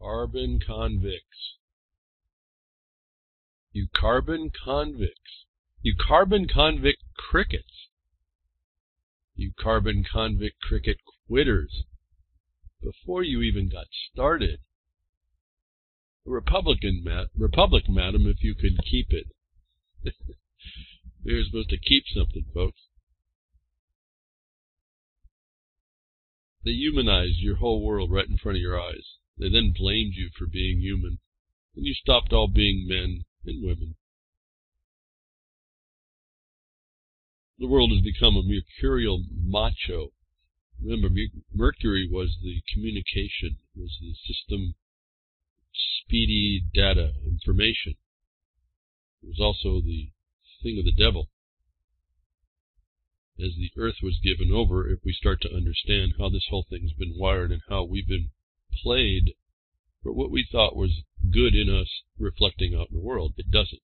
Carbon convicts. You carbon convicts. You carbon convict crickets. You carbon convict cricket quitters. Before you even got started. Republican, ma- Republic, madam, if you could keep it. You're supposed to keep something, folks. They humanized your whole world right in front of your eyes. They then blamed you for being human. And you stopped all being men and women. The world has become a mercurial macho. Remember, Mercury was the communication, was the system, speedy data, information. It was also the thing of the devil. As the earth was given over, if we start to understand how this whole thing's been wired and how we've been played for what we thought was good in us reflecting out in the world, it doesn't.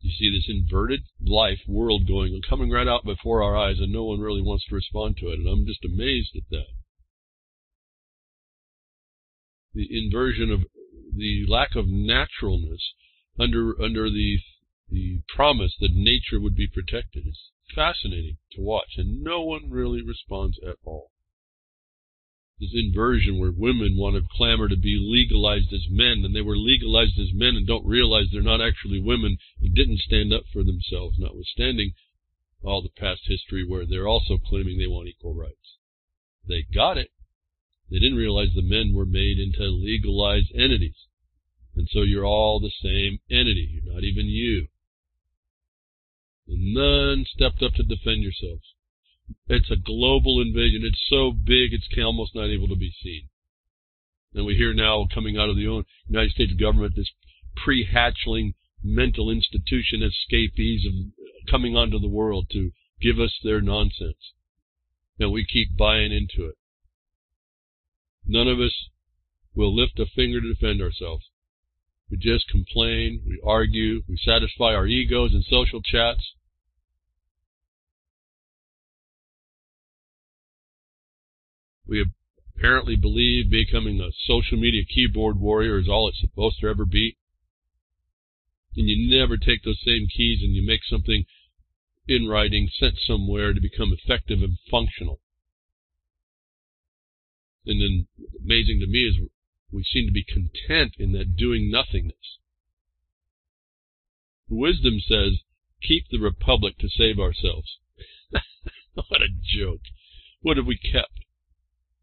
You see this inverted life world going coming right out before our eyes, and no one really wants to respond to it. And I'm just amazed at that. The inversion of the lack of naturalness under under the the promise that nature would be protected is fascinating to watch, and no one really responds at all this inversion where women want to clamor to be legalized as men, and they were legalized as men and don't realize they're not actually women and didn't stand up for themselves, notwithstanding all the past history where they're also claiming they want equal rights. They got it. They didn't realize the men were made into legalized entities. And so you're all the same entity. You're not even you. And none stepped up to defend yourselves. It's a global invasion. It's so big, it's almost not able to be seen. And we hear now coming out of the United States government this pre-hatchling mental institution escapees of coming onto the world to give us their nonsense. And we keep buying into it. None of us will lift a finger to defend ourselves. We just complain, we argue, we satisfy our egos in social chats, We apparently believe becoming a social media keyboard warrior is all it's supposed to ever be. And you never take those same keys and you make something in writing sent somewhere to become effective and functional. And then amazing to me is we seem to be content in that doing nothingness. Wisdom says, keep the republic to save ourselves. what a joke. What have we kept?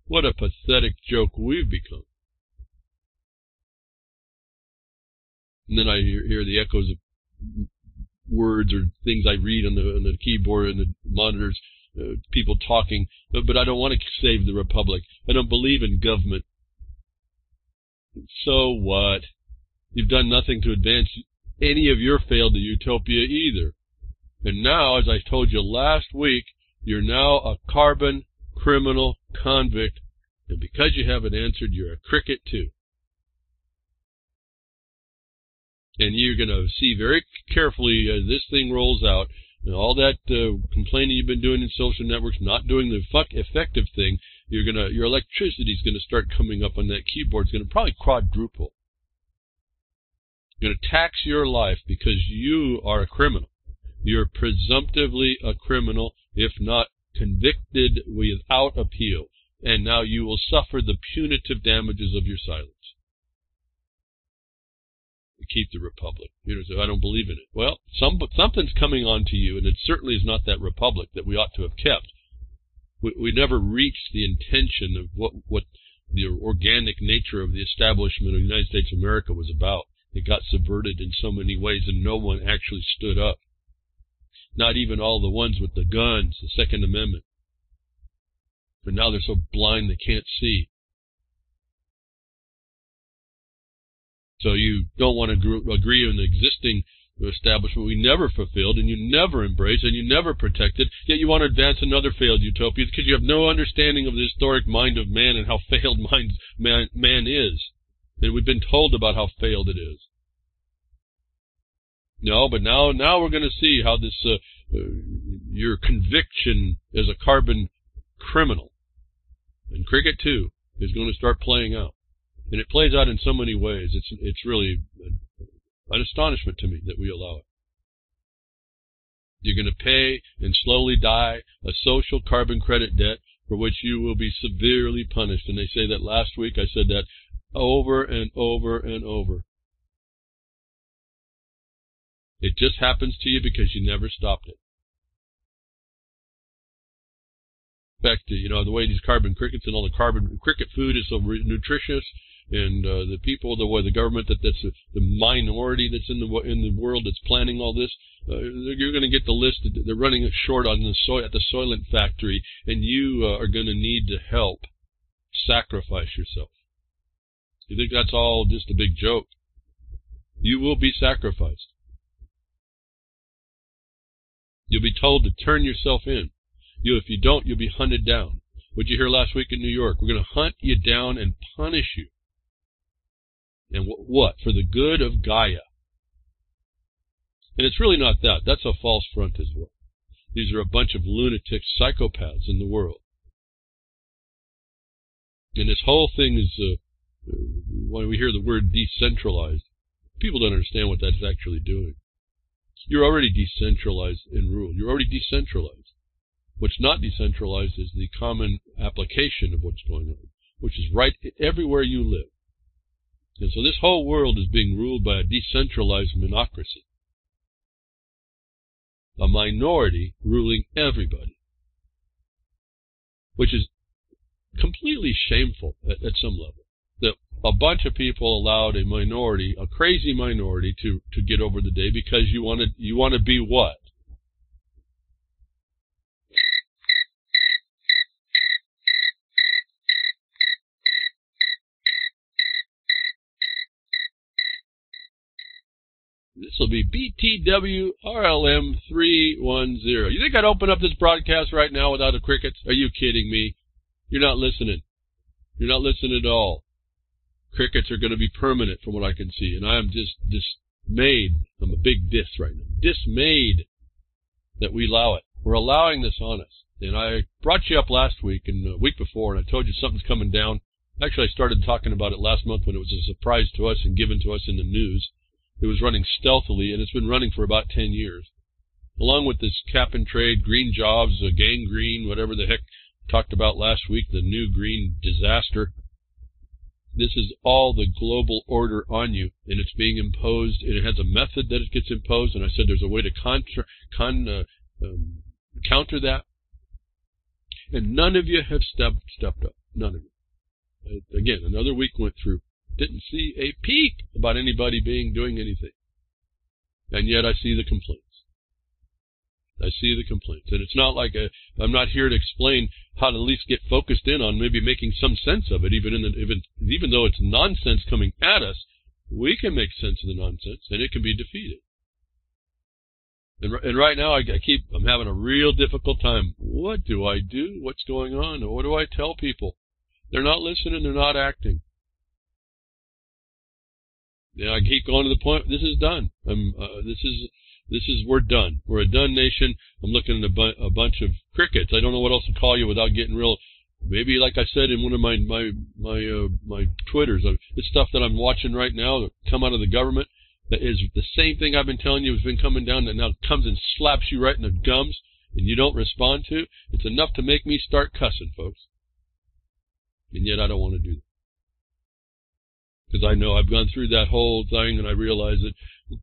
What a pathetic joke we've become. And then I hear, hear the echoes of words or things I read on the, on the keyboard and the monitors, uh, people talking, but, but I don't want to save the republic. I don't believe in government. So what? You've done nothing to advance any of your failed utopia either. And now, as I told you last week, you're now a carbon criminal convict, and because you haven't answered, you're a cricket too. And you're going to see very carefully as this thing rolls out, and all that uh, complaining you've been doing in social networks, not doing the fuck effective thing, you're gonna your electricity is gonna start coming up on that keyboard. It's gonna probably quadruple. You're gonna tax your life because you are a criminal. You're presumptively a criminal, if not convicted without appeal, and now you will suffer the punitive damages of your silence. Keep the republic. You know, I don't believe in it. Well, some, something's coming on to you, and it certainly is not that republic that we ought to have kept. We, we never reached the intention of what, what the organic nature of the establishment of the United States of America was about. It got subverted in so many ways, and no one actually stood up. Not even all the ones with the guns, the Second Amendment. But now they're so blind they can't see. So you don't want to agree on the existing establishment we never fulfilled and you never embraced and you never protected, yet you want to advance another failed utopia because you have no understanding of the historic mind of man and how failed mind, man, man is. And we've been told about how failed it is. No, but now now we're going to see how this uh, uh, your conviction as a carbon criminal and cricket too is going to start playing out. And it plays out in so many ways. It's, it's really an astonishment to me that we allow it. You're going to pay and slowly die a social carbon credit debt for which you will be severely punished. And they say that last week I said that over and over and over. It just happens to you because you never stopped it. In fact, you know, the way these carbon crickets and all the carbon cricket food is so nutritious, and uh, the people, the way the government that that's the minority that's in the in the world that's planning all this, uh, you're going to get the list. They're running short on the soy at the Soylent factory, and you uh, are going to need to help sacrifice yourself. You think that's all just a big joke? You will be sacrificed. You'll be told to turn yourself in. You, if you don't, you'll be hunted down. What you hear last week in New York? We're going to hunt you down and punish you. And what? For the good of Gaia. And it's really not that. That's a false front as well. These are a bunch of lunatic psychopaths in the world. And this whole thing is, uh, when we hear the word decentralized, people don't understand what that's actually doing. You're already decentralized in rule. You're already decentralized. What's not decentralized is the common application of what's going on, which is right everywhere you live. And so this whole world is being ruled by a decentralized monocracy. A minority ruling everybody. Which is completely shameful at, at some level. A bunch of people allowed a minority, a crazy minority, to, to get over the day because you want to you want to be what? This will be BTWRLM310. You think I'd open up this broadcast right now without the crickets? Are you kidding me? You're not listening. You're not listening at all. Crickets are going to be permanent from what I can see, and I am just dismayed. I'm a big dis right now. Dismayed that we allow it. We're allowing this on us. And I brought you up last week and the week before, and I told you something's coming down. Actually, I started talking about it last month when it was a surprise to us and given to us in the news. It was running stealthily, and it's been running for about 10 years. Along with this cap and trade, green jobs, gang green, whatever the heck talked about last week, the new green disaster. This is all the global order on you, and it's being imposed, and it has a method that it gets imposed, and I said there's a way to contra, con, uh, um, counter that. And none of you have stepped, stepped up. None of you. Again, another week went through didn't see a peep about anybody being doing anything. And yet I see the complaints. I see the complaints. And it's not like i am not here to explain how to at least get focused in on maybe making some sense of it, even in the, even, even though it's nonsense coming at us, we can make sense of the nonsense and it can be defeated. And, and right now I, I keep, I'm having a real difficult time. What do I do? What's going on? What do I tell people? They're not listening. They're not acting. Yeah, I keep going to the point. This is done. I'm. Uh, this is. This is. We're done. We're a done nation. I'm looking at a, bu- a bunch of crickets. I don't know what else to call you without getting real. Maybe, like I said in one of my my my uh, my twitters, uh, this stuff that I'm watching right now that come out of the government that is the same thing I've been telling you has been coming down that now comes and slaps you right in the gums and you don't respond to. It's enough to make me start cussing, folks. And yet I don't want to do that because I know I've gone through that whole thing and I realize that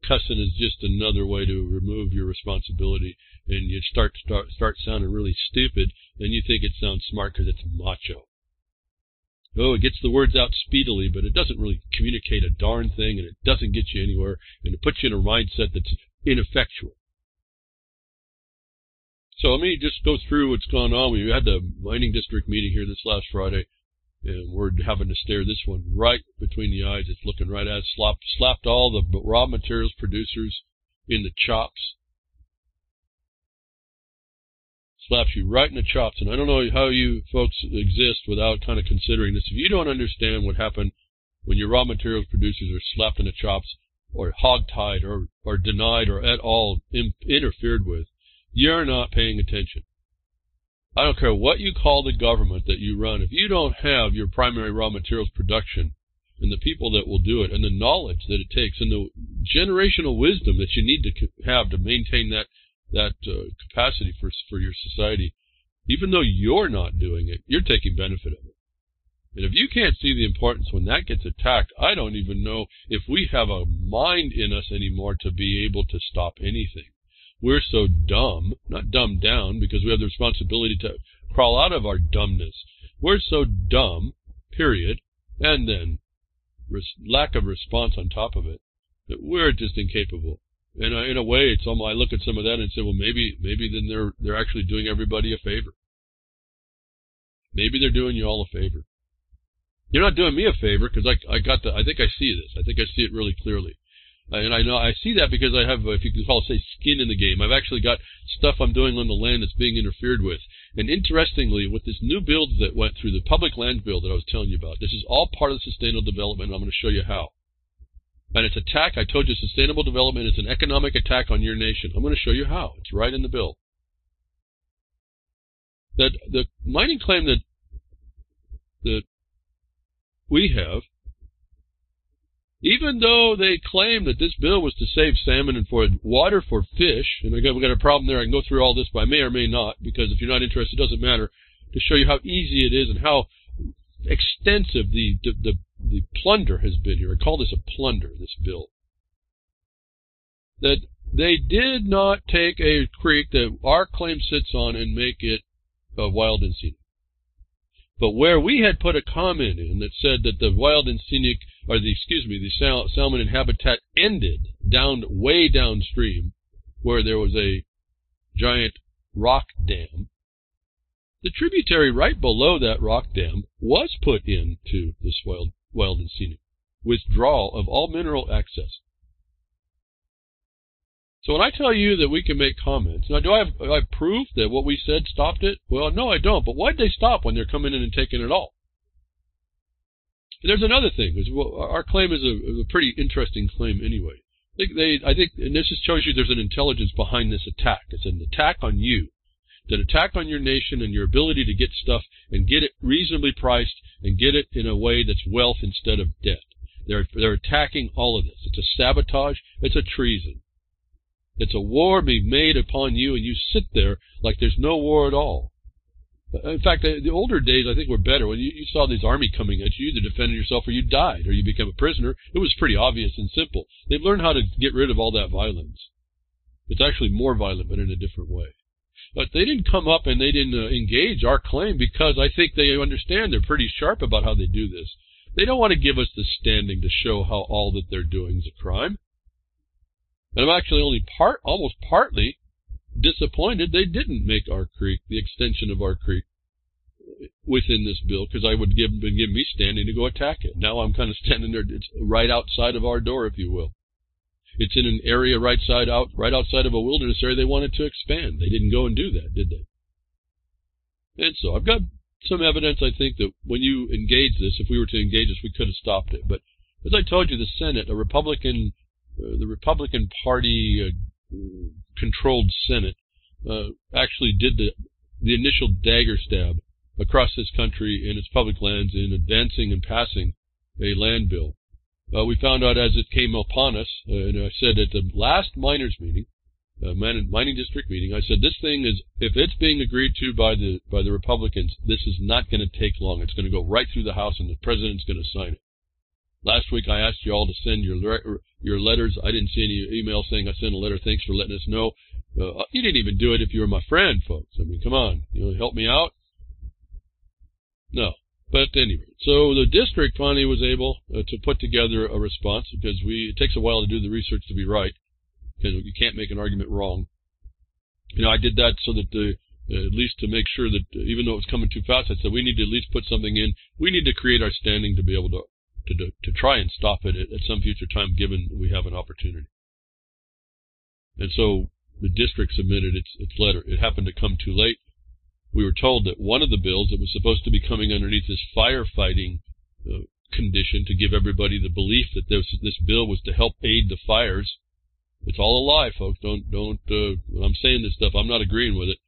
cussing is just another way to remove your responsibility and you start start start sounding really stupid and you think it sounds smart because it's macho. Oh, it gets the words out speedily, but it doesn't really communicate a darn thing and it doesn't get you anywhere and it puts you in a mindset that's ineffectual. So let me just go through what's going on. We had the mining district meeting here this last Friday and we're having to stare this one right between the eyes. It's looking right at us. Slapped, slapped all the raw materials producers in the chops. Slaps you right in the chops. And I don't know how you folks exist without kind of considering this. If you don't understand what happened when your raw materials producers are slapped in the chops or hogtied or, or denied or at all interfered with, you're not paying attention. I don't care what you call the government that you run. If you don't have your primary raw materials production and the people that will do it and the knowledge that it takes and the generational wisdom that you need to have to maintain that that uh, capacity for for your society, even though you're not doing it, you're taking benefit of it. And if you can't see the importance when that gets attacked, I don't even know if we have a mind in us anymore to be able to stop anything. We're so dumb, not dumbed down because we have the responsibility to crawl out of our dumbness. We're so dumb, period, and then lack of response on top of it, that we're just incapable. And in a way, it's almost, I look at some of that and say, well, maybe, maybe then they're they're actually doing everybody a favor. Maybe they're doing you all a favor. You're not doing me a favor because I I got the I think I see this. I think I see it really clearly. Uh, and I know I see that because I have, uh, if you can call it, say, skin in the game. I've actually got stuff I'm doing on the land that's being interfered with. And interestingly, with this new build that went through, the public land bill that I was telling you about, this is all part of sustainable development. I'm going to show you how. And it's attack. I told you sustainable development is an economic attack on your nation. I'm going to show you how. It's right in the bill. That the mining claim that that we have even though they claim that this bill was to save salmon and for water for fish, and again, we've got a problem there. I can go through all this, but I may or may not, because if you're not interested, it doesn't matter, to show you how easy it is and how extensive the, the, the, the plunder has been here. I call this a plunder, this bill. That they did not take a creek that our claim sits on and make it uh, wild and scenic. But where we had put a comment in that said that the wild and scenic, or the excuse me, the sal- salmon habitat ended down way downstream, where there was a giant rock dam, the tributary right below that rock dam was put into this wild, wild and scenic withdrawal of all mineral access. So when I tell you that we can make comments, now do I have, I have proof that what we said stopped it? Well, no, I don't. But why'd they stop when they're coming in and taking it all? And there's another thing. Is well, our claim is a, a, pretty interesting claim anyway. I think they, I think, and this just shows you there's an intelligence behind this attack. It's an attack on you. It's an attack on your nation and your ability to get stuff and get it reasonably priced and get it in a way that's wealth instead of debt. They're, they're attacking all of this. It's a sabotage. It's a treason. It's a war being made upon you, and you sit there like there's no war at all. In fact, the, older days I think were better. When you, you saw this army coming at you, you either defended yourself or you died, or you became a prisoner. It was pretty obvious and simple. They've learned how to get rid of all that violence. It's actually more violent, but in a different way. But they didn't come up and they didn't uh, engage our claim because I think they understand they're pretty sharp about how they do this. They don't want to give us the standing to show how all that they're doing is a crime. And I'm actually only part, almost partly disappointed they didn't make our creek, the extension of our creek, within this bill because I would give give me standing to go attack it. Now I'm kind of standing there. It's right outside of our door, if you will. It's in an area right side out, right outside of a wilderness area they wanted to expand. They didn't go and do that, did they? And so I've got some evidence. I think that when you engage this, if we were to engage this, we could have stopped it. But as I told you, the Senate, a Republican uh, the Republican Party uh, controlled Senate uh, actually did the the initial dagger stab across this country in its public lands in advancing and passing a land bill. Uh, we found out as it came upon us, uh, and I said at the last miners meeting, uh, mining district meeting, I said this thing is, if it's being agreed to by the by the Republicans, this is not going to take long. It's going to go right through the House, and the president's going to sign it. Last week I asked you all to send your your letters. I didn't see any email saying I sent a letter. Thanks for letting us know. Uh, you didn't even do it if you were my friend, folks. I mean, come on. You know, help me out. No. But anyway, so the district finally was able uh, to put together a response because we it takes a while to do the research to be right because you can't make an argument wrong. You know, I did that so that the at least to make sure that even though it was coming too fast, I said we need to at least put something in. We need to create our standing to be able to to, to, to try and stop it at, at some future time given we have an opportunity. And so the district submitted its, its letter. It happened to come too late. We were told that one of the bills that was supposed to be coming underneath this firefighting uh, condition to give everybody the belief that this this bill was to help aid the fires. It's all a lie, folks. Don't don't. Uh, when I'm saying this stuff, I'm not agreeing with it.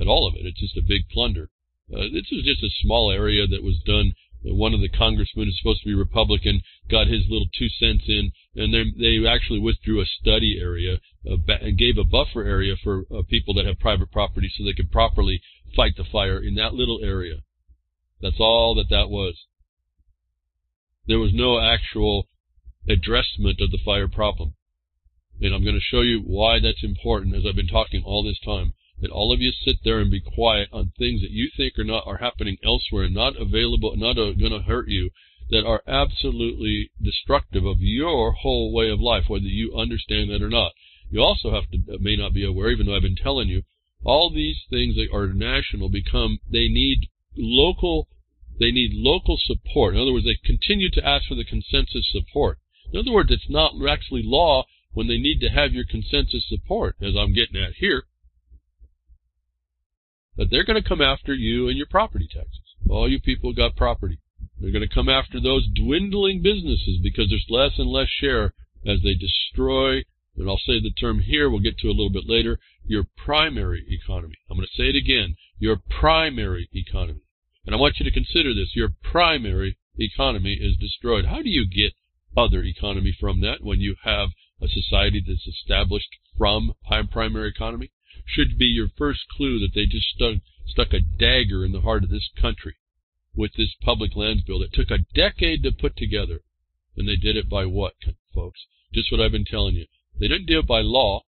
at all of it. It's just a big plunder. Uh, this is just a small area that was done. One of the congressmen is supposed to be Republican, got his little two cents in, and they they actually withdrew a study area and gave a buffer area for uh, people that have private property so they could properly fight the fire in that little area. That's all that that was. There was no actual addressment of the fire problem. And I'm going to show you why that's important as I've been talking all this time. That all of you sit there and be quiet on things that you think are not are happening elsewhere, and not available, not uh, going to hurt you, that are absolutely destructive of your whole way of life, whether you understand that or not. You also have to may not be aware, even though I've been telling you, all these things that are national become they need local they need local support. In other words, they continue to ask for the consensus support. In other words, it's not actually law when they need to have your consensus support, as I'm getting at here. That they're going to come after you and your property taxes. All you people got property. They're going to come after those dwindling businesses because there's less and less share as they destroy, and I'll say the term here, we'll get to a little bit later, your primary economy. I'm going to say it again, your primary economy. And I want you to consider this. Your primary economy is destroyed. How do you get other economy from that when you have a society that's established from primary economy? Should be your first clue that they just stuck, stuck a dagger in the heart of this country with this public lands bill that took a decade to put together. And they did it by what, folks? Just what I've been telling you. They didn't do it by law.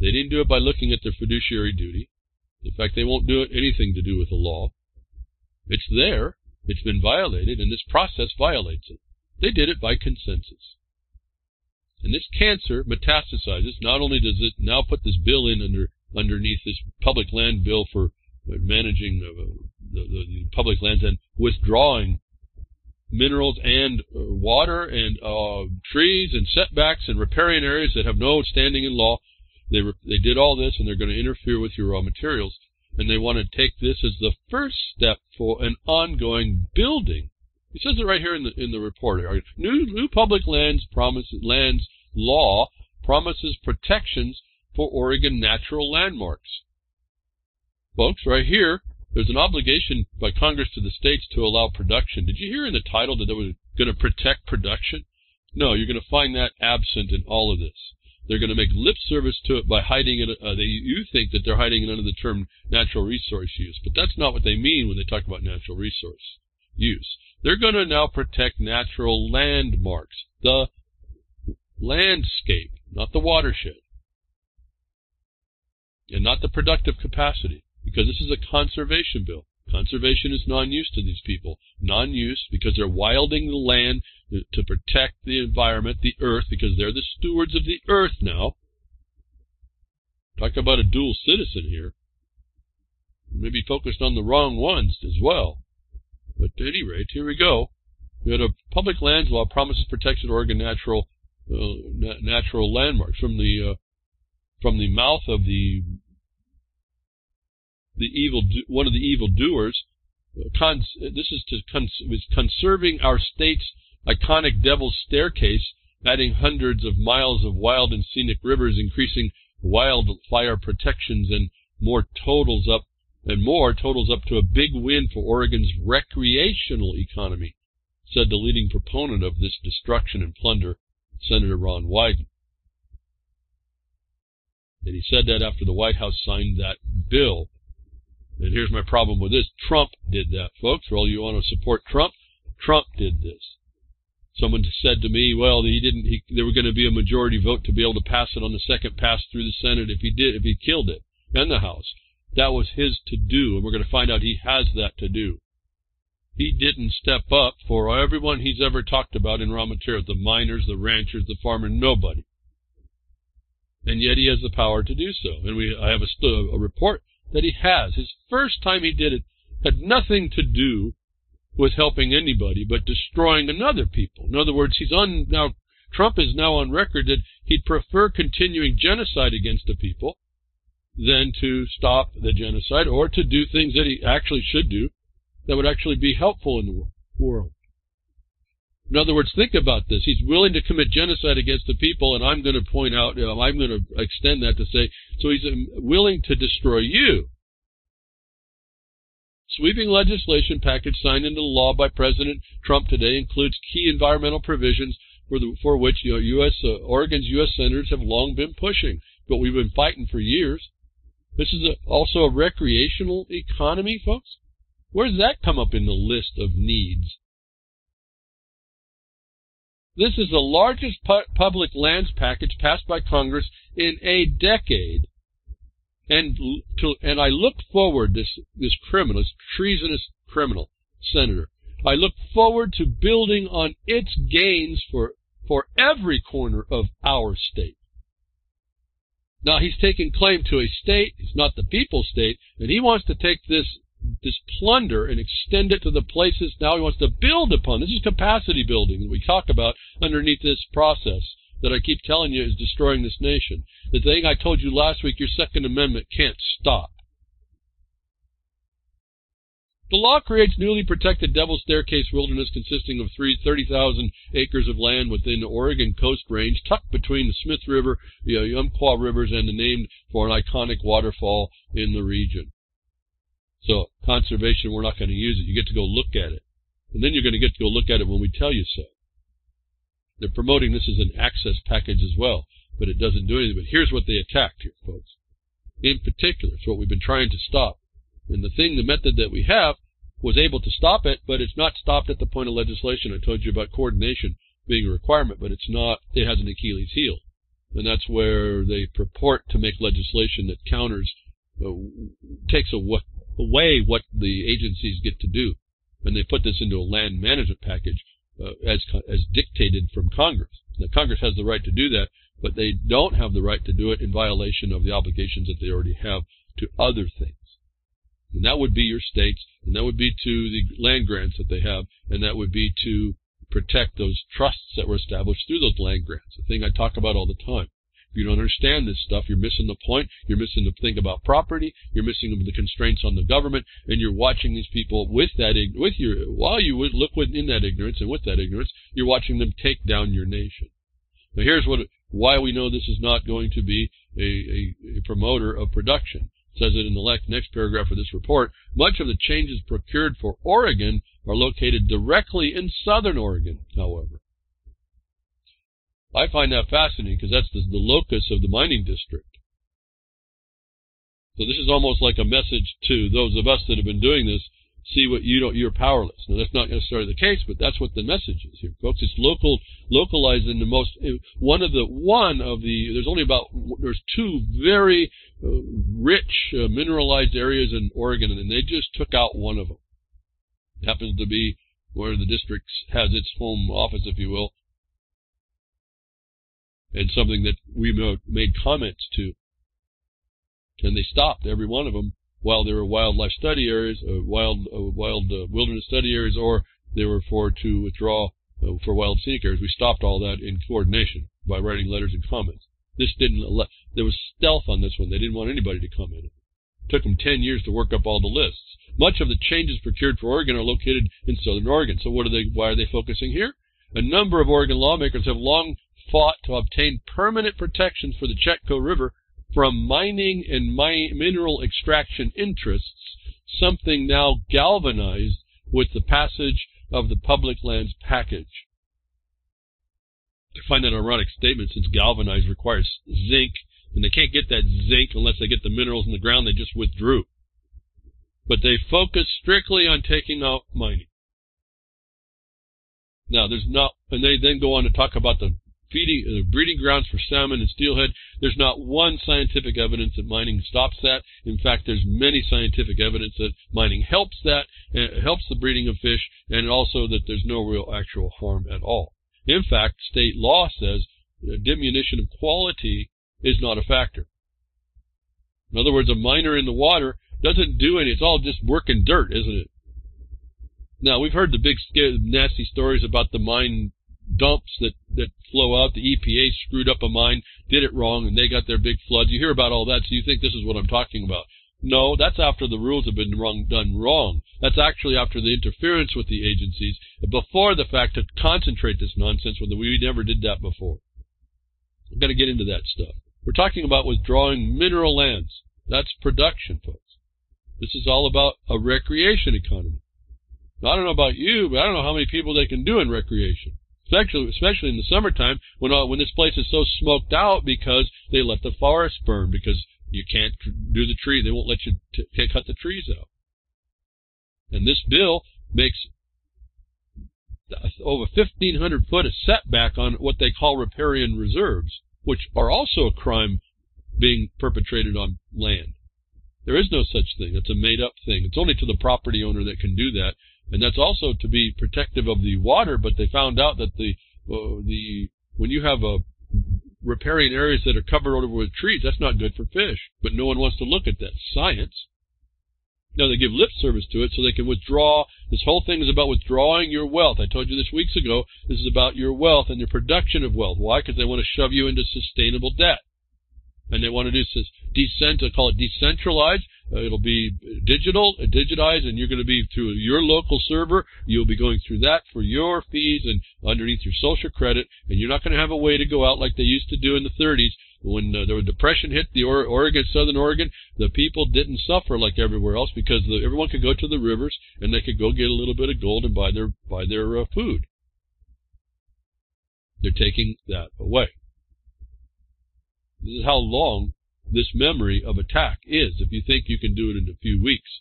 They didn't do it by looking at their fiduciary duty. In fact, they won't do anything to do with the law. It's there. It's been violated, and this process violates it. They did it by consensus. And this cancer metastasizes. Not only does it now put this bill in under underneath this public land bill for managing uh, the, the, the public lands and withdrawing minerals and uh, water and uh, trees and setbacks and riparian areas that have no standing in law. They, they did all this and they're going to interfere with your raw materials. And they want to take this as the first step for an ongoing building. It says it right here in the in the report. New new public lands promises lands law promises protections for Oregon natural landmarks. Folks, right here, there's an obligation by Congress to the states to allow production. Did you hear in the title that they were going to protect production? No, you're going to find that absent in all of this. They're going to make lip service to it by hiding it. Uh, they, you think that they're hiding it under the term natural resource use, but that's not what they mean when they talk about natural resource use. They're going to now protect natural landmarks, the landscape, not the watershed, and not the productive capacity because this is a conservation bill. Conservation is non-use to these people. Non-use because they're wilding the land to protect the environment, the earth, because they're the stewards of the earth now. Talk about a dual citizen here. Maybe focused on the wrong ones as well. But at any rate, here we go. We had a public lands law promises protection of Oregon natural uh, na natural landmarks from the uh, from the mouth of the the evil one of the evil doers. Cons, this is to cons, conserving our state's iconic Devil's Staircase, adding hundreds of miles of wild and scenic rivers, increasing wildfire protections, and more totals up and more totals up to a big win for Oregon's recreational economy, said the leading proponent of this destruction and plunder, Senator Ron Wyden. And he said that after the White House signed that bill and here's my problem with this. Trump did that, folks. For all you want to support Trump, Trump did this. Someone said to me, well, he didn't, he, there were going to be a majority vote to be able to pass it on the second pass through the Senate if he did, if he killed it, and the House. That was his to do, and we're going to find out he has that to do. He didn't step up for everyone he's ever talked about in raw materials, the miners, the ranchers, the farmers, nobody. And yet he has the power to do so. And we, I have a, a report that he has. His first time he did it had nothing to do with helping anybody, but destroying another people. In other words, he's on now. Trump is now on record that he'd prefer continuing genocide against a people than to stop the genocide or to do things that he actually should do that would actually be helpful in the world. In other words, think about this. He's willing to commit genocide against the people, and I'm going to point out, you know, I'm going to extend that to say, so he's um, willing to destroy you. sweeping legislation package signed into law by President Trump today includes key environmental provisions for, the, for which you know, U.S. Uh, Oregon's U.S. senators have long been pushing, but we've been fighting for years. This is a, also a recreational economy, folks. Where does that come up in the list of needs? This is the largest pu public lands package passed by Congress in a decade. And to, and I look forward this this criminal, this treasonous criminal senator. I look forward to building on its gains for for every corner of our state. Now he's taking claim to a state, it's not the people's state, and he wants to take this this plunder and extend it to the places now he wants to build upon. This is capacity building that we talk about underneath this process that I keep telling you is destroying this nation. The thing I told you last week, your Second Amendment can't stop. The law creates newly protected Devil's Staircase wilderness consisting of 30,000 acres of land within the Oregon Coast Range, tucked between the Smith River, the Umpqua Rivers, and named for an iconic waterfall in the region. So conservation, we're not going to use it. You get to go look at it. And then you're going to get to go look at it when we tell you so. They're promoting this as an access package as well, but it doesn't do anything. But here's what they attacked here, folks. In particular, it's what we've been trying to stop. And the thing, the method that we have was able to stop it, but it's not stopped at the point of legislation. I told you about coordination being a requirement, but it's not, it has an Achilles heel. And that's where they purport to make legislation that counters, uh, takes a, away what the agencies get to do. when they put this into a land management package uh, as, as dictated from Congress. Now, Congress has the right to do that, but they don't have the right to do it in violation of the obligations that they already have to other things. And that would be your states, and that would be to the land grants that they have, and that would be to protect those trusts that were established through those land grants, the thing I talk about all the time. You don't understand this stuff, you're missing the point. You're missing the thing about property. You're missing the constraints on the government, and you're watching these people with that with your while you look within that ignorance and with that ignorance, you're watching them take down your nation. Now, here's what why we know this is not going to be a, a, a promoter of production. It says it in the next paragraph of this report. Much of the changes procured for Oregon are located directly in southern Oregon, however. I find that fascinating because that's the, the locus of the mining district. So this is almost like a message to those of us that have been doing this. See what you don't, you're powerless. Now that's not necessarily the case, but that's what the message is here, folks. It's local, localized in the most, eh, one of the, one of the, there's only about, there's two very uh, rich uh, mineralized areas in Oregon, and they just took out one of them. It happens to be where the district has its home office, if you will, and something that we made comments to. And they stopped every one of them while they were wildlife study areas, uh, wild uh, wild uh, wilderness study areas, or they were for to withdraw uh, for wild scenic areas. We stopped all that in coordination by writing letters and comments. This didn't let, there was stealth on this one. They didn't want anybody to comment. It took them 10 years to work up all the lists. Much of the changes procured for Oregon are located in southern Oregon. So what are they, why are they focusing here? A number of Oregon lawmakers have long fought to obtain permanent protections for the Chetco River from mining and mi mineral extraction interests, something now galvanized with the passage of the public lands package. I find that an ironic statement since galvanized requires zinc, and they can't get that zinc unless they get the minerals in the ground they just withdrew. But they focus strictly on taking out mining. Now, there's not, and they then go on to talk about the feeding, uh, breeding grounds for salmon and steelhead. There's not one scientific evidence that mining stops that. In fact, there's many scientific evidence that mining helps that, uh, helps the breeding of fish, and also that there's no real actual harm at all. In fact, state law says diminution of quality is not a factor. In other words, a miner in the water doesn't do any, it's all just working dirt, isn't it? Now, we've heard the big, nasty stories about the mine dumps that, that flow out. The EPA screwed up a mine, did it wrong, and they got their big floods. You hear about all that, so you think this is what I'm talking about. No, that's after the rules have been wrong, done wrong. That's actually after the interference with the agencies before the fact to concentrate this nonsense when we never did that before. I'm going to get into that stuff. We're talking about withdrawing mineral lands. That's production, folks. This is all about a recreation economy. Now, I don't know about you, but I don't know how many people they can do in recreation. Especially, especially in the summertime when uh, when this place is so smoked out because they let the forest burn because you can't do the tree. They won't let you t- cut the trees out. And this bill makes over 1,500 foot of setback on what they call riparian reserves, which are also a crime being perpetrated on land. There is no such thing. It's a made up thing. It's only to the property owner that can do that. And that's also to be protective of the water, but they found out that the, uh, the, when you have a riparian areas that are covered over with trees, that's not good for fish. But no one wants to look at that. Science. Now they give lip service to it so they can withdraw. This whole thing is about withdrawing your wealth. I told you this weeks ago. This is about your wealth and your production of wealth. Why? Because they want to shove you into sustainable debt. And they want to do this decent, call it decentralized. Uh, it'll be digital, uh, digitized, and you're going to be through your local server. You'll be going through that for your fees and underneath your social credit, and you're not going to have a way to go out like they used to do in the 30s when uh, the depression hit the or- Oregon, Southern Oregon. The people didn't suffer like everywhere else because the, everyone could go to the rivers and they could go get a little bit of gold and buy their buy their uh, food. They're taking that away. This is how long this memory of attack is if you think you can do it in a few weeks.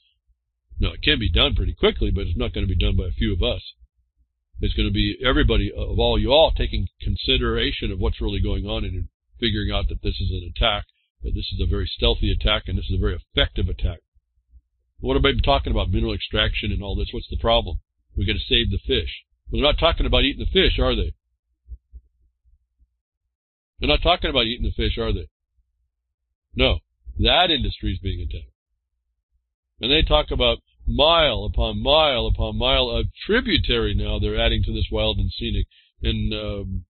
Now, it can be done pretty quickly, but it's not going to be done by a few of us. It's going to be everybody uh, of all you all taking consideration of what's really going on and figuring out that this is an attack, that this is a very stealthy attack, and this is a very effective attack. What have I been talking about? Mineral extraction and all this. What's the problem? We've got to save the fish. Well, they're not talking about eating the fish, are they? They're not talking about eating the fish, are they? No, that industry is being attacked. And they talk about mile upon mile upon mile of tributary now they're adding to this wild and scenic. And um,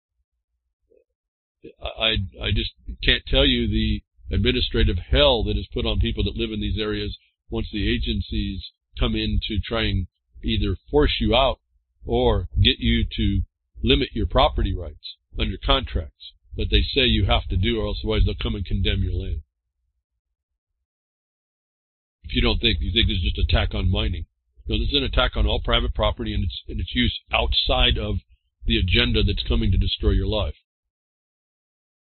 I, I just can't tell you the administrative hell that is put on people that live in these areas once the agencies come in to try and either force you out or get you to limit your property rights under contracts that they say you have to do, or else otherwise they'll come and condemn your land. If you don't think, you think this is just attack on mining. No, this is an attack on all private property and its, and its use outside of the agenda that's coming to destroy your life.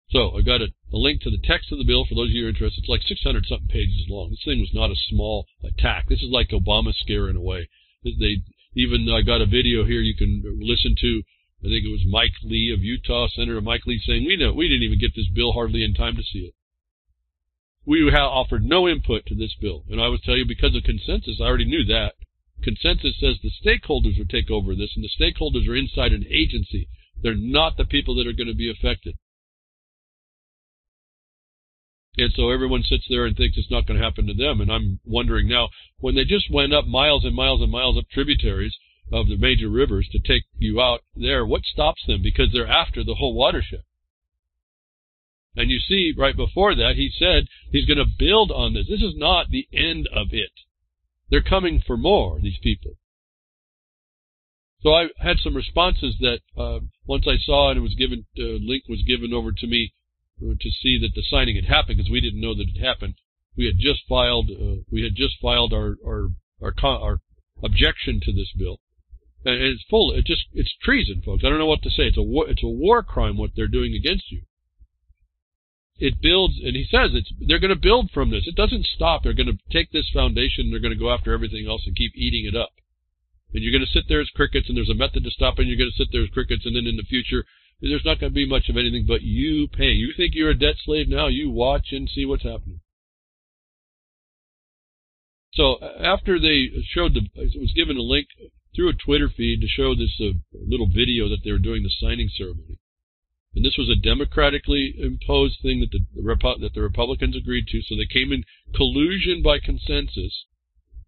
So I got a, a, link to the text of the bill for those of you who are interested. It's like 600 something pages long. This thing was not a small attack. This is like Obama scare in a way. They even I got a video here you can listen to I think it was Mike Lee of Utah, Senator Mike Lee, saying, "We know we didn't even get this bill hardly in time to see it. We have offered no input to this bill, and I would tell you because of consensus, I already knew that. Consensus says the stakeholders would take over this, and the stakeholders are inside an agency. They're not the people that are going to be affected. And so everyone sits there and thinks it's not going to happen to them. And I'm wondering now, when they just went up miles and miles and miles up tributaries, of the major rivers to take you out there, what stops them? Because they're after the whole watershed. And you see, right before that, he said he's going to build on this. This is not the end of it. They're coming for more, these people. So I had some responses that uh, once I saw and it was given, uh, link was given over to me uh, to see that the signing had happened because we didn't know that it happened. We had just filed, uh, we had just filed our our our, our objection to this bill, and it's full. It just it's treason, folks. I don't know what to say. It's a war, it's a war crime what they're doing against you. It builds, and he says it's they're going to build from this. It doesn't stop. They're going to take this foundation. And they're going to go after everything else and keep eating it up. And you're going to sit there as crickets, and there's a method to stop. And you're going to sit there as crickets, and then in the future, there's not going to be much of anything but you paying. You think you're a debt slave now? You watch and see what's happening. So after they showed the, it was given a link through a Twitter feed to show this uh, little video that they were doing the signing ceremony. And this was a democratically imposed thing that the, that the Republicans agreed to. So they came in collusion by consensus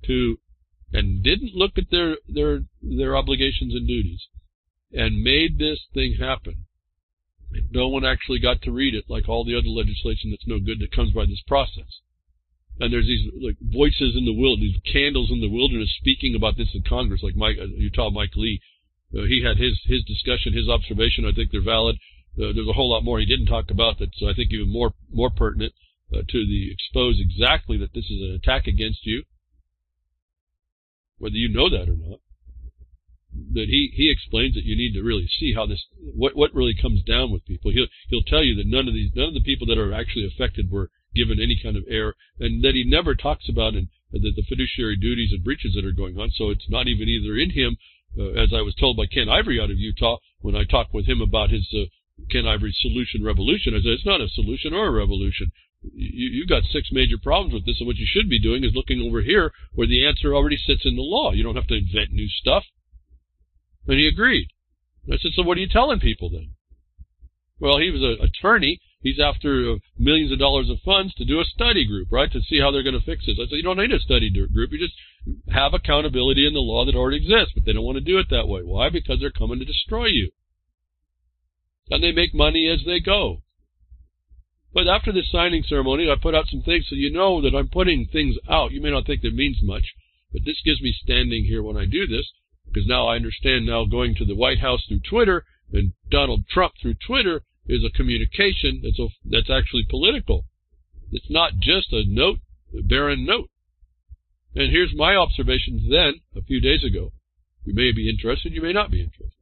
to and didn't look at their their their obligations and duties and made this thing happen. No one actually got to read it like all the other legislation that's no good that comes by this process and there's these like voices in the wilderness, these candles in the wilderness speaking about this in Congress, like Mike, uh, Utah Mike Lee. Uh, he had his his discussion, his observation. I think they're valid. Uh, there's a whole lot more he didn't talk about that's I think even more more pertinent uh, to the expose exactly that this is an attack against you. whether you know that or not. That he, he explains that you need to really see how this what what really comes down with people. He'll he'll tell you that none of these none of the people that are actually affected were given any kind of error, and that he never talks about and the, the fiduciary duties and breaches that are going on. So it's not even either in him, uh, as I was told by Ken Ivory out of Utah when I talked with him about his uh, Ken Ivory solution revolution. I said it's not a solution or a revolution. You, you've got six major problems with this, and what you should be doing is looking over here where the answer already sits in the law. You don't have to invent new stuff. And he agreed. I said, so what are you telling people then? Well, he was an attorney. He's after uh, millions of dollars of funds to do a study group, right, to see how they're going to fix this. I said, you don't need a study group. You just have accountability in the law that already exists, but they don't want to do it that way. Why? Because they're coming to destroy you. And they make money as they go. But after the signing ceremony, I put out some things so you know that I'm putting things out. You may not think that means much, but this gives me standing here when I do this, because now I understand now going to the White House through Twitter and Donald Trump through Twitter is a communication that's, a, that's actually political. It's not just a note, a barren note. And here's my observations then, a few days ago. You may be interested, you may not be interested.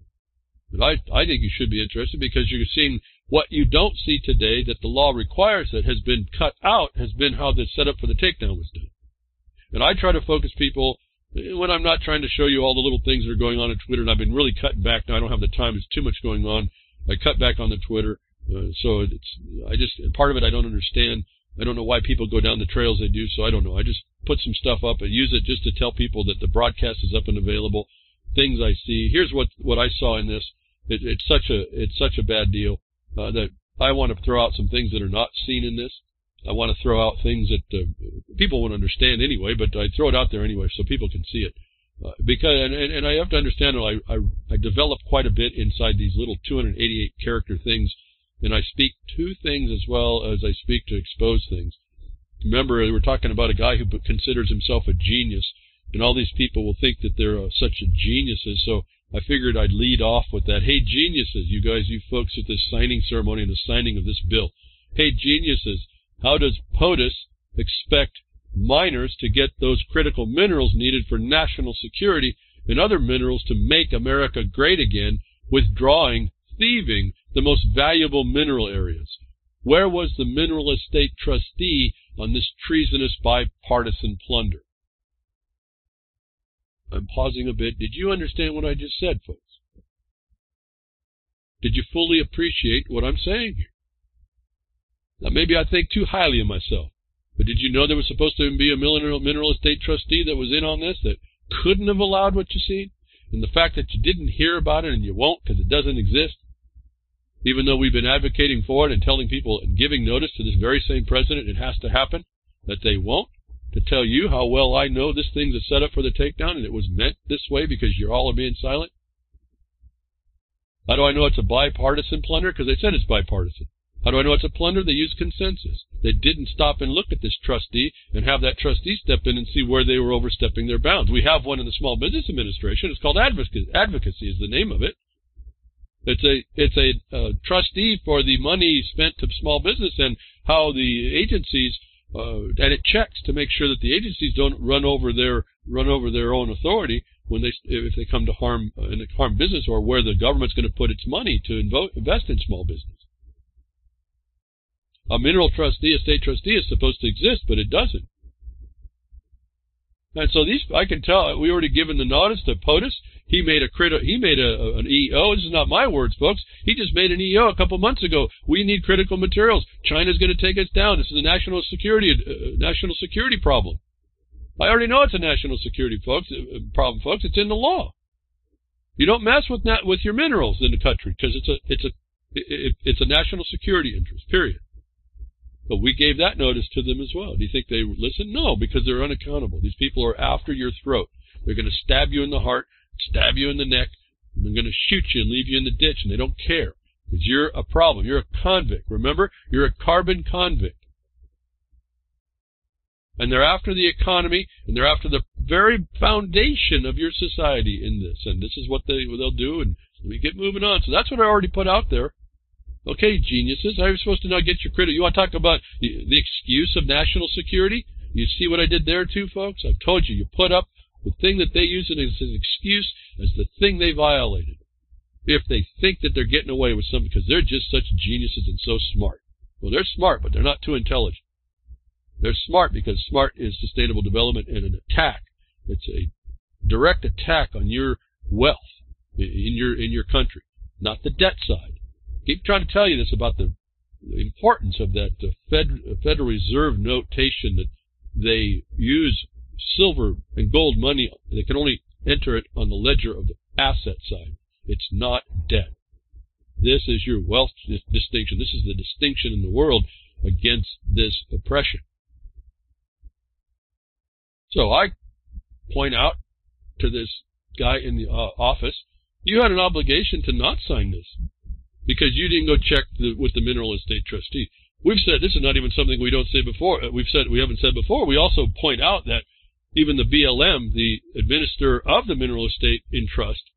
But I, I think you should be interested because you're seeing what you don't see today that the law requires that has been cut out has been how the setup for the takedown was done. And I try to focus people when I'm not trying to show you all the little things that are going on on Twitter, and I've been really cutting back now. I don't have the time. There's too much going on. I cut back on the Twitter. Uh, so it's, I just, part of it I don't understand. I don't know why people go down the trails they do, so I don't know. I just put some stuff up and use it just to tell people that the broadcast is up and available. Things I see. Here's what, what I saw in this. It, it's such a, it's such a bad deal uh, that I want to throw out some things that are not seen in this. I want to throw out things that uh, people won't understand anyway, but I throw it out there anyway so people can see it. Uh, because and, and, I have to understand that I, I I develop quite a bit inside these little 288 character things, and I speak to things as well as I speak to expose things. Remember, we were talking about a guy who considers himself a genius, and all these people will think that they're uh, such geniuses. So I figured I'd lead off with that. Hey, geniuses, you guys, you folks at this signing ceremony and the signing of this bill. Hey, geniuses, how does POTUS expect miners to get those critical minerals needed for national security and other minerals to make America great again, withdrawing, thieving the most valuable mineral areas? Where was the mineral estate trustee on this treasonous bipartisan plunder? I'm pausing a bit. Did you understand what I just said, folks? Did you fully appreciate what I'm saying here? Now, maybe I think too highly of myself, but did you know there was supposed to be a mineral, mineral estate trustee that was in on this that couldn't have allowed what you see? And the fact that you didn't hear about it and you won't because it doesn't exist, even though we've been advocating for it and telling people and giving notice to this very same president it has to happen, that they won't, to tell you how well I know this thing's a setup for the takedown and it was meant this way because you're all are being silent? How do I know it's a bipartisan plunder? Because they said it's bipartisan. How do I know it's a plunder? They used consensus. They didn't stop and look at this trustee and have that trustee step in and see where they were overstepping their bounds. We have one in the Small Business Administration. It's called advocacy. Advocacy is the name of it. It's a it's a uh, trustee for the money spent to small business and how the agencies uh, and it checks to make sure that the agencies don't run over their run over their own authority when they if they come to harm uh, harm business or where the government's going to put its money to invest in small business. A mineral trustee, a state trustee, is supposed to exist, but it doesn't. And so these, I can tell, we already given the notice to POTUS. He made a crit, he made a, an EO. This is not my words, folks. He just made an EO a couple months ago. We need critical materials. China's going to take us down. This is a national security, uh, national security problem. I already know it's a national security, folks, uh, problem, folks. It's in the law. You don't mess with with your minerals in the country because it's a, it's a, it, it's a national security interest. Period. But we gave that notice to them as well. Do you think they listen? No, because they're unaccountable. These people are after your throat. They're going to stab you in the heart stab you in the neck, and they're going to shoot you and leave you in the ditch, and they don't care because you're a problem. You're a convict. Remember, you're a carbon convict. And they're after the economy, and they're after the very foundation of your society in this. And this is what they what they'll do. And me get moving on. So that's what I already put out there. Okay, geniuses. I was supposed to now get your credit. You want to talk about the, the excuse of national security? You see what I did there too, folks? I've told you. You put up the thing that they use as an excuse as the thing they violated. If they think that they're getting away with something because they're just such geniuses and so smart. Well, they're smart, but they're not too intelligent. They're smart because smart is sustainable development and an attack. It's a direct attack on your wealth in your in your country, not the debt side. Keep trying to tell you this about the importance of that Fed, Federal Reserve notation that they use silver and gold money. They can only enter it on the ledger of the asset side. It's not debt. This is your wealth distinction. This is the distinction in the world against this oppression. So I point out to this guy in the uh, office, you had an obligation to not sign this because you didn't go check the, with the mineral estate trustee. We've said this is not even something we don't say before. Uh, we've said we haven't said before. We also point out that even the BLM, the administrator of the mineral estate in trust,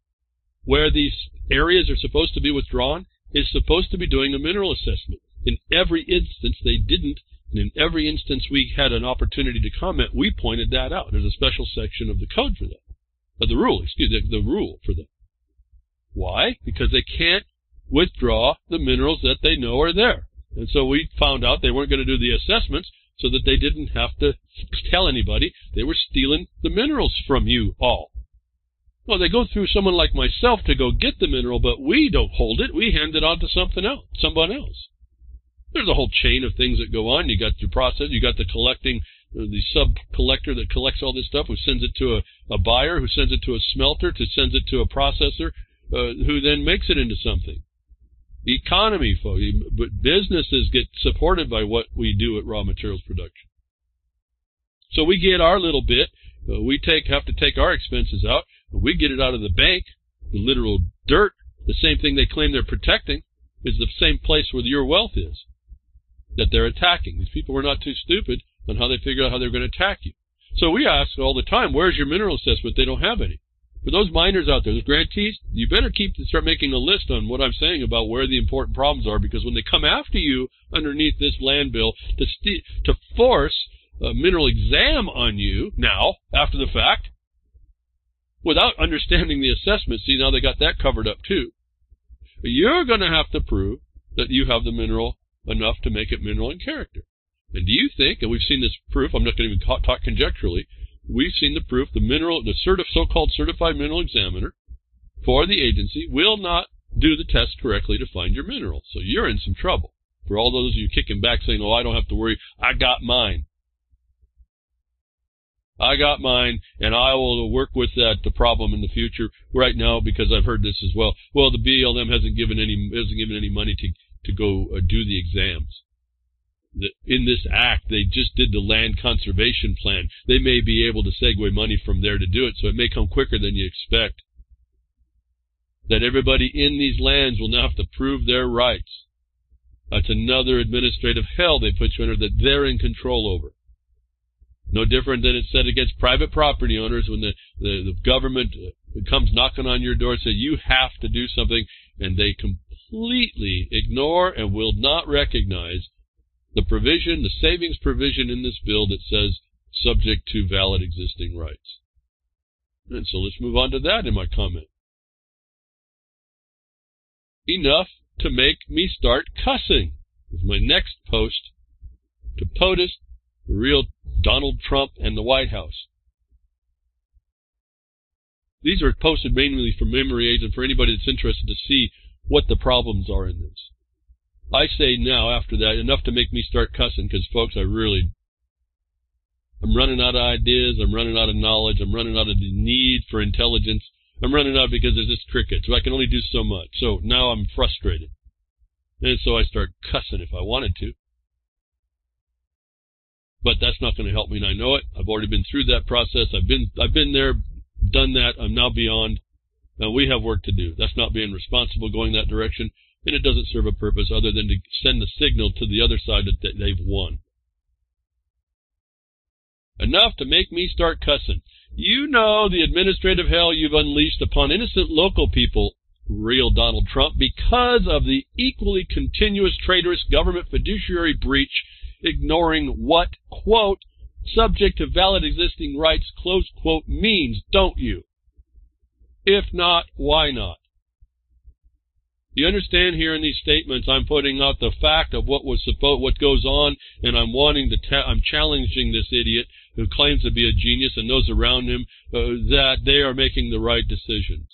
where these areas are supposed to be withdrawn, is supposed to be doing a mineral assessment. In every instance, they didn't and in every instance we had an opportunity to comment, we pointed that out. There's a special section of the code for that. Of the rule, excuse me, the rule for that. Why? Because they can't withdraw the minerals that they know are there. And so we found out they weren't going to do the assessments so that they didn't have to tell anybody they were stealing the minerals from you all. Well, they go through someone like myself to go get the mineral, but we don't hold it. We hand it on to something else, someone else there's a whole chain of things that go on. You got your process, you got the collecting, uh, the sub collector that collects all this stuff, who sends it to a, a buyer, who sends it to a smelter, to sends it to a processor, uh, who then makes it into something. Economy, folks, but businesses get supported by what we do at raw materials production. So we get our little bit. Uh, we take have to take our expenses out. We get it out of the bank, the literal dirt. The same thing they claim they're protecting is the same place where your wealth is that they're attacking. These people were not too stupid on how they figured out how they're going to attack you. So we ask all the time, where's your mineral assessment? They don't have any. For those miners out there, those grantees, you better keep start making a list on what I'm saying about where the important problems are, because when they come after you underneath this land bill to to force a mineral exam on you now after the fact, without understanding the assessment, see now they got that covered up too. You're going to have to prove that you have the mineral enough to make it mineral in character. And do you think, and we've seen this proof, I'm not going to even talk, talk conjecturally, we've seen the proof, the mineral, the certi- so-called certified mineral examiner for the agency will not do the test correctly to find your mineral. So you're in some trouble. For all those of you kicking back saying, oh, I don't have to worry, I got mine. I got mine, and I will work with that the problem in the future. Right now, because I've heard this as well. Well, the BLM hasn't given any hasn't given any money to to go uh, do the exams. In this act, they just did the land conservation plan. They may be able to segue money from there to do it, so it may come quicker than you expect. That everybody in these lands will now have to prove their rights. That's another administrative hell they put you under that they're in control over. No different than it's said against private property owners when the, the, the government comes knocking on your door and says you have to do something, and they completely ignore and will not recognize the provision, the savings provision in this bill that says subject to valid existing rights. And so let's move on to that in my comment. Enough to make me start cussing is my next post to POTUS, the real Donald Trump and the White House. These are posted mainly for memory aids and for anybody that's interested to see what the problems are in this. I say now, after that, enough to make me start cussing, because, folks, I really, I'm running out of ideas, I'm running out of knowledge, I'm running out of the need for intelligence, I'm running out because there's this cricket, so I can only do so much. So now I'm frustrated. And so I start cussing if I wanted to. But that's not going to help me, and I know it. I've already been through that process. I've been, I've been there, done that. I'm now beyond. Now we have work to do. That's not being responsible going that direction, and it doesn't serve a purpose other than to send the signal to the other side that they've won. Enough to make me start cussing. You know the administrative hell you've unleashed upon innocent local people, real Donald Trump, because of the equally continuous traitorous government fiduciary breach, ignoring what, quote, subject to valid existing rights, close quote, means, don't you? If not, why not? You understand here in these statements, I'm putting out the fact of what was supposed, what goes on, and I'm wanting to, I'm challenging this idiot who claims to be a genius and those around him uh, that they are making the right decisions.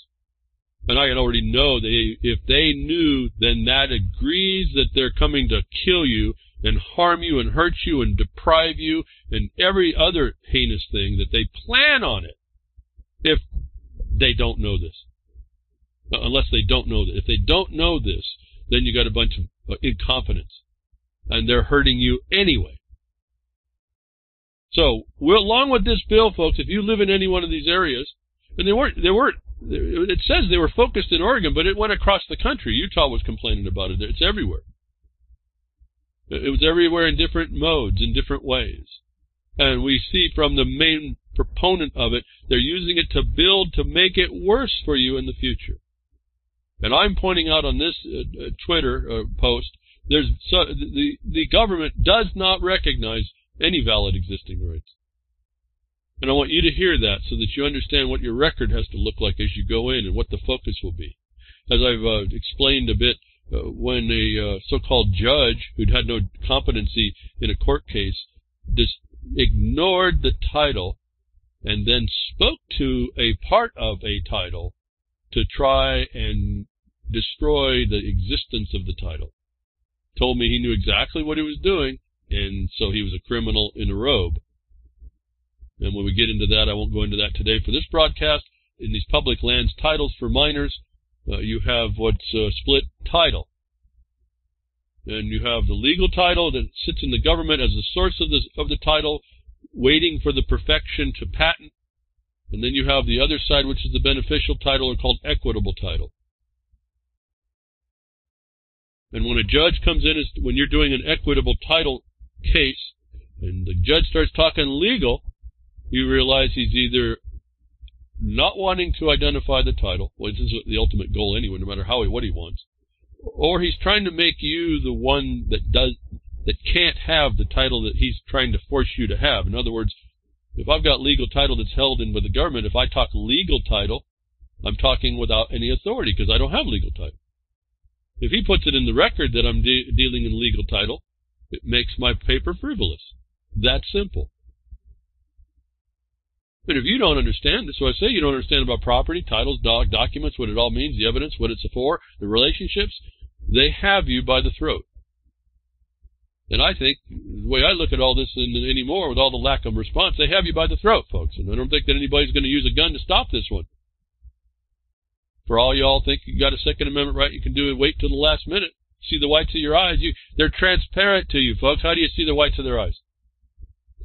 And I can already know they, if they knew, then that agrees that they're coming to kill you and harm you and hurt you and deprive you and every other heinous thing that they plan on it if they don't know this. Uh, unless they don't know that. If they don't know this, then you got a bunch of uh, incompetence. And they're hurting you anyway. So, along with this bill, folks, if you live in any one of these areas, and they weren't, they weren't, it says they were focused in Oregon, but it went across the country. Utah was complaining about it. It's everywhere. It was everywhere in different modes, in different ways. And we see from the main proponent of it, they're using it to build to make it worse for you in the future. And I'm pointing out on this uh, uh, Twitter uh, post, there's so, the the government does not recognize any valid existing rights. And I want you to hear that so that you understand what your record has to look like as you go in and what the focus will be. As I've uh, explained a bit, uh, when a uh, so-called judge who'd had no competency in a court case just ignored the title and then spoke to a part of a title to try and destroy the existence of the title. Told me he knew exactly what he was doing, and so he was a criminal in a robe. And when we get into that, I won't go into that today for this broadcast. In these public lands titles for miners, uh, you have what's a split title. And you have the legal title that sits in the government as the source of the, of the title, waiting for the perfection to patent. And then you have the other side, which is the beneficial title, or called equitable title. And when a judge comes in, when you're doing an equitable title case, and the judge starts talking legal, you realize he's either not wanting to identify the title, which is the ultimate goal anyway, no matter how he, what he wants, or he's trying to make you the one that does that can't have the title that he's trying to force you to have. In other words, if I've got legal title that's held in by the government, if I talk legal title, I'm talking without any authority because I don't have legal title. If he puts it in the record that I'm de dealing in legal title, it makes my paper frivolous. That simple. But if you don't understand, this, so I say you don't understand about property, titles, doc, documents, what it all means, the evidence, what it's for, the relationships, they have you by the throat. And I think the way I look at all this and anymore, with all the lack of response, they have you by the throat, folks. And I don't think that anybody's going to use a gun to stop this one. For all y'all think you got a Second Amendment right, you can do it. Wait till the last minute. See the whites of your eyes. You, they're transparent to you, folks. How do you see the whites of their eyes?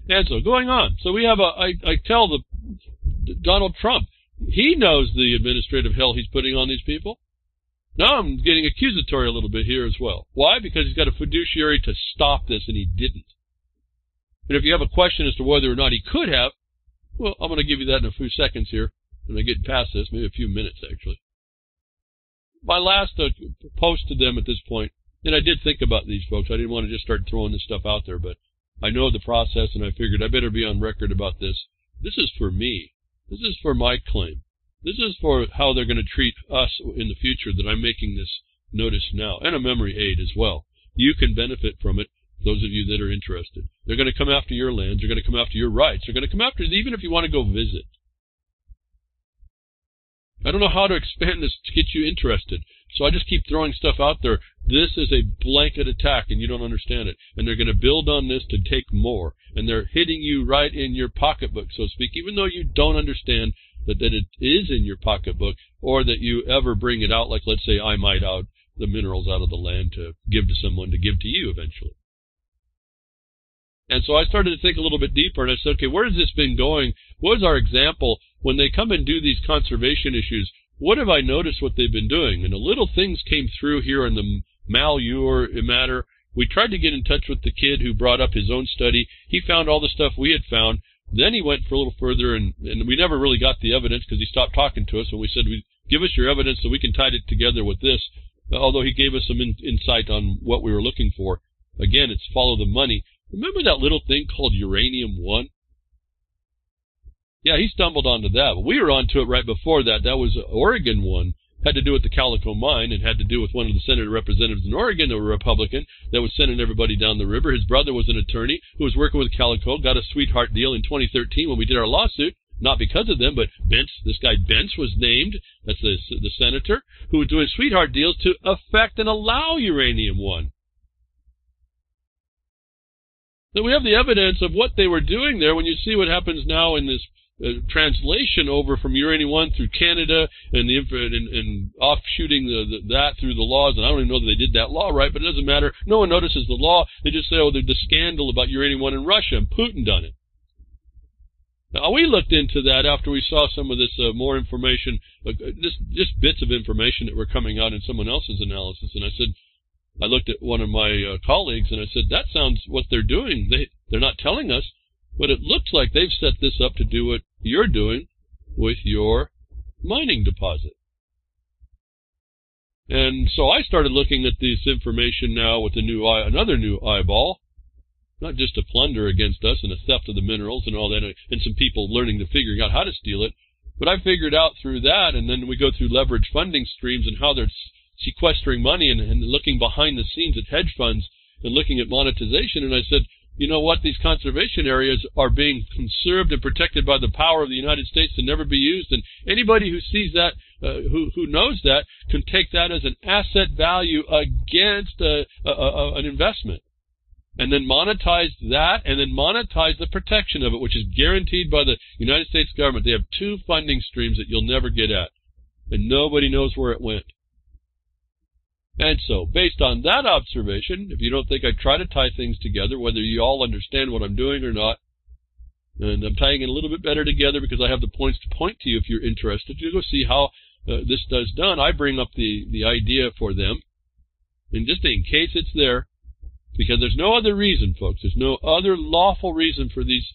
And so going on. So we have a. I, I tell the Donald Trump, he knows the administrative hell he's putting on these people. Now I'm getting accusatory a little bit here as well. Why? Because he's got a fiduciary to stop this, and he didn't. And if you have a question as to whether or not he could have, well, I'm going to give you that in a few seconds here. When I get past this, maybe a few minutes actually. My last uh, post to them at this point, and I did think about these folks. I didn't want to just start throwing this stuff out there, but I know the process, and I figured I better be on record about this. This is for me. This is for my claim. This is for how they're going to treat us in the future that I'm making this notice now, and a memory aid as well. You can benefit from it, those of you that are interested. They're going to come after your lands. They're going to come after your rights. They're going to come after even if you want to go visit. I don't know how to expand this to get you interested, so I just keep throwing stuff out there. This is a blanket attack, and you don't understand it. And they're going to build on this to take more. And they're hitting you right in your pocketbook, so to speak, even though you don't understand that, that it is in your pocketbook or that you ever bring it out, like let's say I might out the minerals out of the land to give to someone to give to you eventually. And so I started to think a little bit deeper and I said, okay, where has this been going? What is our example when they come and do these conservation issues? What have I noticed what they've been doing? And the little things came through here in the Malheur matter. We tried to get in touch with the kid who brought up his own study. He found all the stuff we had found. Then he went for a little further, and, and we never really got the evidence because he stopped talking to us. And we said, "Give us your evidence so we can tie it together with this." Although he gave us some in, insight on what we were looking for. Again, it's follow the money. Remember that little thing called uranium one? Yeah, he stumbled onto that. But we were onto it right before that. That was Oregon one. Had to do with the Calico mine and had to do with one of the senator representatives in Oregon were Republican that was sending everybody down the river. His brother was an attorney who was working with Calico, got a sweetheart deal in 2013 when we did our lawsuit. Not because of them, but Bentz, this guy Bentz was named, that's the, the senator, who was doing sweetheart deals to affect and allow Uranium One. So we have the evidence of what they were doing there when you see what happens now in this translation over from Uranium One through Canada and the and, and offshooting the, the, that through the laws. And I don't even know that they did that law right, but it doesn't matter. No one notices the law. They just say, oh, there's the scandal about Uranium One in Russia and Putin done it. Now we looked into that after we saw some of this uh, more information, uh, just just bits of information that were coming out in someone else's analysis, and I said, I looked at one of my uh, colleagues and I said, that sounds what they're doing. They, they're not telling us, but it looks like they've set this up to do what you're doing with your mining deposit. And so I started looking at this information now with a new eye, another new eyeball, not just a plunder against us and a theft of the minerals and all that, and some people learning to figuring out how to steal it. But I figured out through that, and then we go through leverage funding streams and how they're sequestering money and, and looking behind the scenes at hedge funds and looking at monetization. And I said, you know what? These conservation areas are being conserved and protected by the power of the United States to never be used. And anybody who sees that, uh, who who knows that, can take that as an asset value against a, a, a, an investment, and then monetize that, and then monetize the protection of it, which is guaranteed by the United States government. They have two funding streams that you'll never get at, and nobody knows where it went. And so, based on that observation, if you don't think I try to tie things together, whether you all understand what I'm doing or not, and I'm tying it a little bit better together because I have the points to point to you if you're interested. You go see how uh, this does done. I bring up the, the idea for them, and just in case it's there, because there's no other reason, folks. There's no other lawful reason for these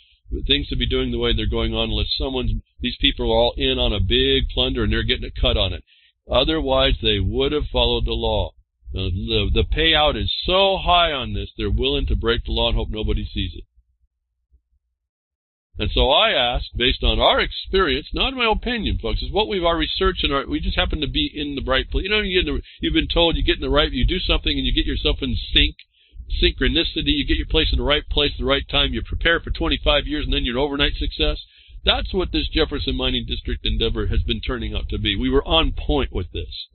things to be doing the way they're going on unless someone's, these people are all in on a big plunder and they're getting a cut on it. Otherwise, they would have followed the law. The, the payout is so high on this, they're willing to break the law and hope nobody sees it. And so I ask, based on our experience, not my opinion, folks, is what we've our research and our, we just happen to be in the right place. You know, you get the, you've been told you get in the right, you do something and you get yourself in sync, synchronicity, you get your place in the right place the right time, you prepare for 25 years and then you're an overnight success. That's what this Jefferson Mining District endeavor has been turning out to be. We were on point with this.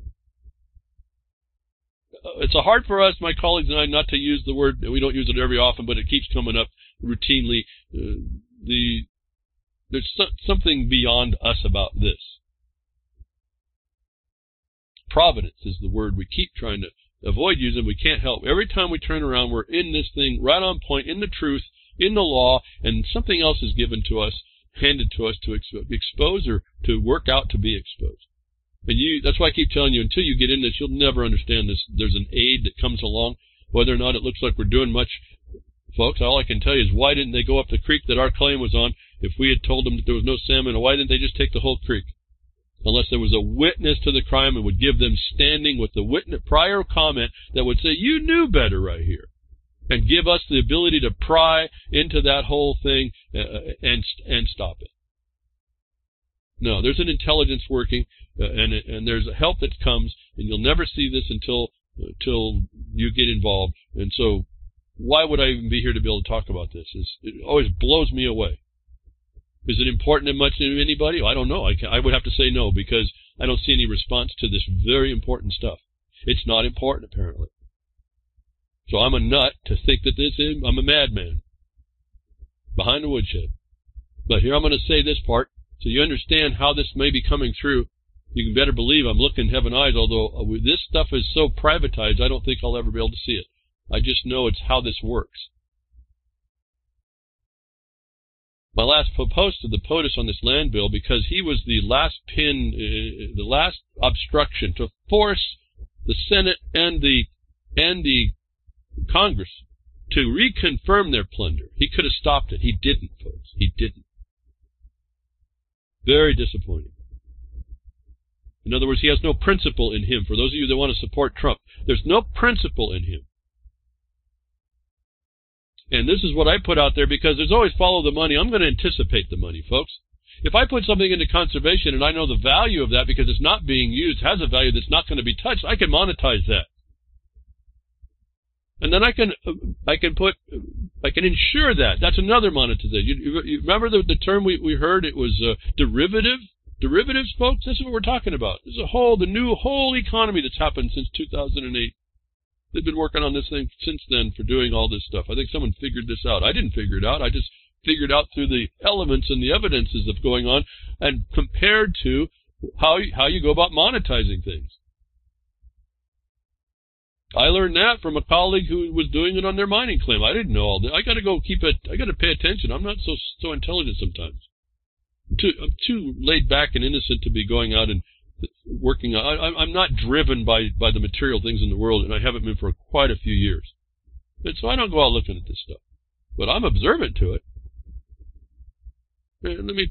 Uh, it's a hard for us, my colleagues and I, not to use the word. We don't use it very often, but it keeps coming up routinely. Uh, the there's so, something beyond us about this. Providence is the word we keep trying to avoid using. We can't help. Every time we turn around, we're in this thing right on point, in the truth, in the law, and something else is given to us handed to us to expose or to work out to be exposed. And you, that's why I keep telling you, until you get in this, you'll never understand this. There's an aid that comes along, whether or not it looks like we're doing much. Folks, all I can tell you is why didn't they go up the creek that our claim was on if we had told them that there was no salmon? Why didn't they just take the whole creek? Unless there was a witness to the crime and would give them standing with the witness prior comment that would say, you knew better right here and give us the ability to pry into that whole thing uh, uh, and and stop it. No, there's an intelligence working, uh, and and there's a help that comes, and you'll never see this until until you get involved. And so, why would I even be here to be able to talk about this? It's, it always blows me away. Is it important that much to anybody? I don't know. I, can, I would have to say no because I don't see any response to this very important stuff. It's not important, apparently. So I'm a nut to think that this is, I'm a madman behind the woodshed. But here I'm going to say this part so you understand how this may be coming through. You can better believe I'm looking heaven eyes, although uh, this stuff is so privatized, I don't think I'll ever be able to see it. I just know it's how this works. My last post to the POTUS on this land bill because he was the last pin, uh, the last obstruction to force the Senate and the and the Congress to reconfirm their plunder. He could have stopped it. He didn't, folks. He didn't. Very disappointing. In other words, he has no principle in him. For those of you that want to support Trump, there's no principle in him. And this is what I put out there because there's always follow the money. I'm going to anticipate the money, folks. If I put something into conservation and I know the value of that because it's not being used, has a value that's not going to be touched, I can monetize that. And then I can I can put I can insure that. That's another monetization. You, you remember the, the term we, we heard? It was uh, derivative. Derivatives, folks. This is what we're talking about. There's a whole the new whole economy that's happened since 2008. They've been working on this thing since then for doing all this stuff. I think someone figured this out. I didn't figure it out. I just figured out through the elements and the evidences of going on and compared to how you, how you go about monetizing things. I learned that from a colleague who was doing it on their mining claim. I didn't know all that. I got to go keep it. I got to pay attention. I'm not so so intelligent sometimes. I'm too I'm too laid back and innocent to be going out and working. I, I'm not driven by by the material things in the world, and I haven't been for quite a few years. And so I don't go out looking at this stuff, but I'm observant to it. Let me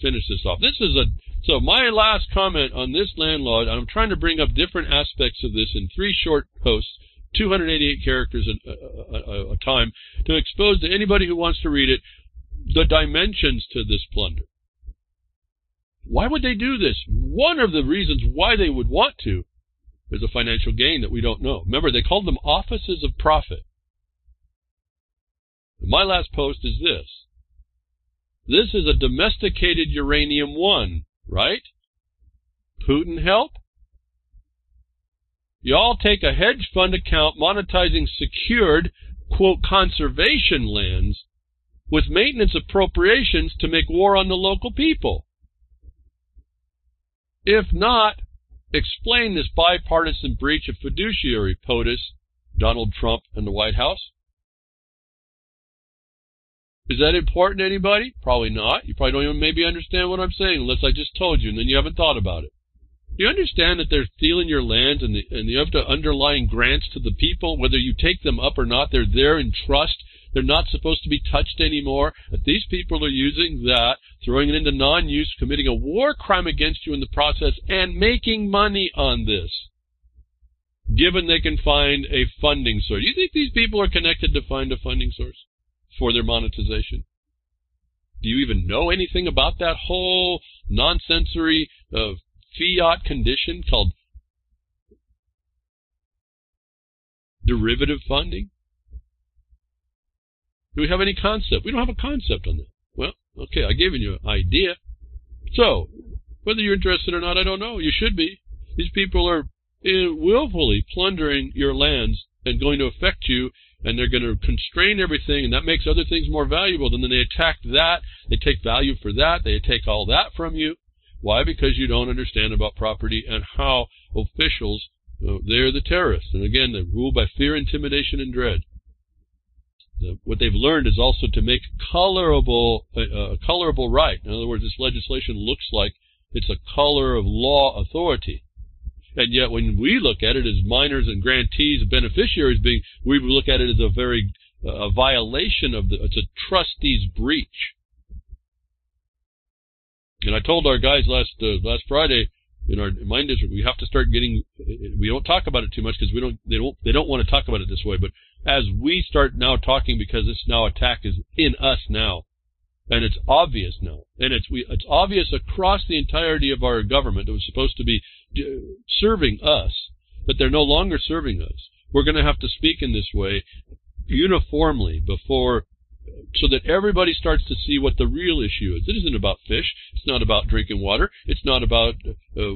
finish this off. This is a so my last comment on this landlord, I'm trying to bring up different aspects of this in three short posts, 288 characters a, a, uh, uh, uh, a, time, to expose to anybody who wants to read it the dimensions to this plunder. Why would they do this? One of the reasons why they would want to is a financial gain that we don't know. Remember, they called them offices of profit. My last post is this. This is a domesticated uranium 1 right? Putin help? Y'all take a hedge fund account monetizing secured, quote, conservation lands with maintenance appropriations to make war on the local people. If not, explain this bipartisan breach of fiduciary POTUS, Donald Trump, and the White House. Is that important to anybody? Probably not. You probably don't even maybe understand what I'm saying unless I just told you and then you haven't thought about it. You understand that they're stealing your lands and, the, and you have to underlying grants to the people, whether you take them up or not, they're there in trust. They're not supposed to be touched anymore. That these people are using that, throwing it into non-use, committing a war crime against you in the process, and making money on this. Given they can find a funding source. Do you think these people are connected to find a funding source? For their monetization? Do you even know anything about that whole nonsensory uh, fiat condition called derivative funding? Do we have any concept? We don't have a concept on that. Well, okay, I've given you an idea. So, whether you're interested or not, I don't know. You should be. These people are uh, willfully plundering your lands and going to affect you and they're going to constrain everything, and that makes other things more valuable. And then they attack that, they take value for that, they take all that from you. Why? Because you don't understand about property and how officials, uh, they're the terrorists. And again, they rule by fear, intimidation, and dread. What they've learned is also to make colorable, uh, a colorable right. In other words, this legislation looks like it's a color of law authority. And yet, when we look at it as miners and grantees and beneficiaries being, we look at it as a very uh, a violation of the, it's a trustee's breach. And I told our guys last uh, last Friday in our mine district, we have to start getting. We don't talk about it too much because we don't. They don't. They don't want to talk about it this way. But as we start now talking, because this now attack is in us now, and it's obvious now, and it's we, it's obvious across the entirety of our government that was supposed to be serving us, but they're no longer serving us. We're going to have to speak in this way uniformly before so that everybody starts to see what the real issue is. It isn't about fish. It's not about drinking water. It's not about uh,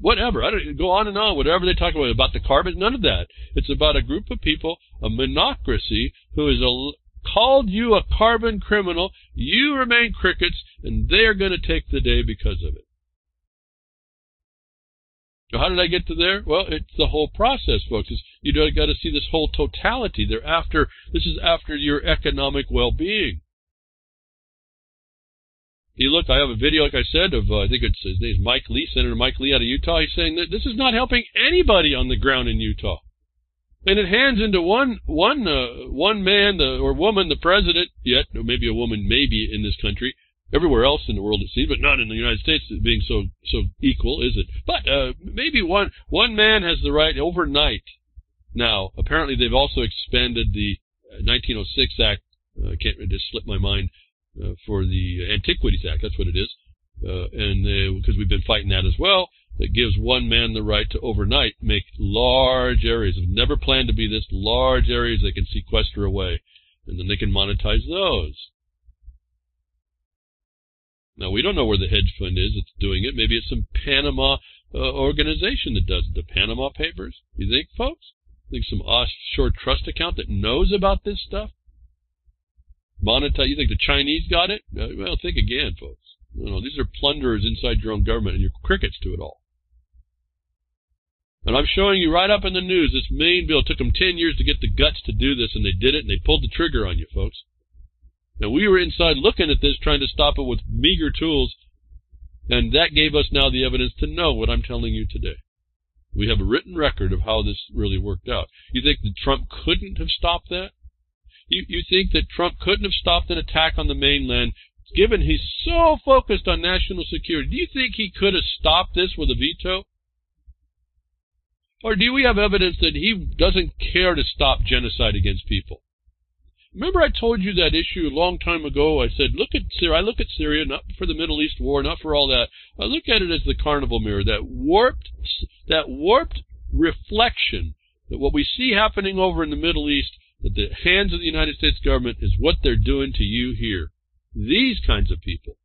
whatever. I don't go on and on. Whatever they talk about about the carbon, none of that. It's about a group of people, a monocracy, who is a, called you a carbon criminal. You remain crickets, and they are going to take the day because of it. So how did I get to there? Well, it's the whole process, folks. It's, you got to see this whole totality. They're after this is after your economic well-being. You look, I have a video, like I said, of uh, I think it's his name's Mike Lee, Senator Mike Lee out of Utah. He's saying that this is not helping anybody on the ground in Utah, and it hands into one one uh, one man the, or woman, the president, yet or maybe a woman, maybe in this country, everywhere else in the world it seems, but not in the United States being so so equal, is it? But uh, maybe one one man has the right overnight. Now, apparently, they've also expanded the 1906 uh, Act. Uh, I can't just slip my mind. uh, for the Antiquities Act. That's what it is, uh, and because we've been fighting that as well, that gives one man the right to overnight make large areas. Have never planned to be this large areas they can sequester away, and then they can monetize those. Now we don't know where the hedge fund is that's doing it. Maybe it's some Panama uh, organization that does it. The Panama Papers. You think, folks? You think some offshore trust account that knows about this stuff? Monetize? You think the Chinese got it? Uh, well, think again, folks. You know, these are plunderers inside your own government, and you're crickets to it all. And I'm showing you right up in the news, this Maine bill took them 10 years to get the guts to do this, and they did it, and they pulled the trigger on you, folks. And we were inside looking at this, trying to stop it with meager tools, and that gave us now the evidence to know what I'm telling you today. We have a written record of how this really worked out. You think that Trump couldn't have stopped that? You, you think that Trump couldn't have stopped an attack on the mainland, given he's so focused on national security? Do you think he could have stopped this with a veto? Or do we have evidence that he doesn't care to stop genocide against people? Remember I told you that issue a long time ago? I said, look at Syria. I look at Syria not for the Middle East war, not for all that. I look at it as the carnival mirror, that warped, that warped reflection that what we see happening over in the Middle East, that the hands of the United States government is what they're doing to you here. These kinds of people.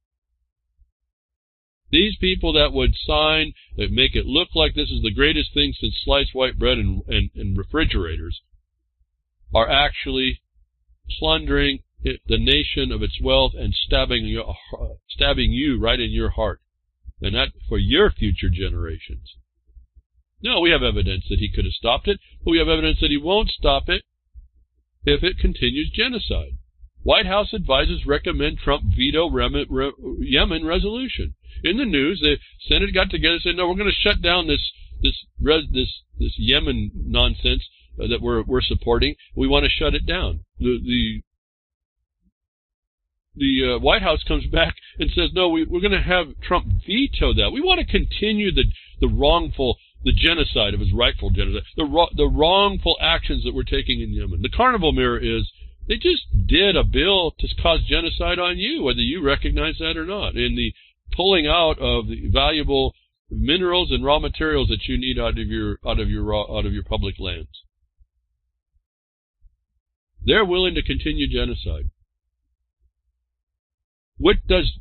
These people that would sign, that make it look like this is the greatest thing since sliced white bread and, and, and refrigerators, are actually plundering the nation of its wealth and stabbing you, stabbing you right in your heart, and that for your future generations. No, we have evidence that he could have stopped it, but we have evidence that he won't stop it if it continues genocide. White House advisors recommend Trump veto Yemen resolution. In the news, the Senate got together and said, "No, we're going to shut down this this this this Yemen nonsense that we're we're supporting. We want to shut it down." The the the uh, White House comes back and says, "No, we, we're going to have Trump veto that. We want to continue the the wrongful." The genocide of his rightful genocide, the the wrongful actions that we're taking in Yemen. The carnival mirror is they just did a bill to cause genocide on you, whether you recognize that or not, in the pulling out of the valuable minerals and raw materials that you need out of your out of your raw, out of your public lands. They're willing to continue genocide. What does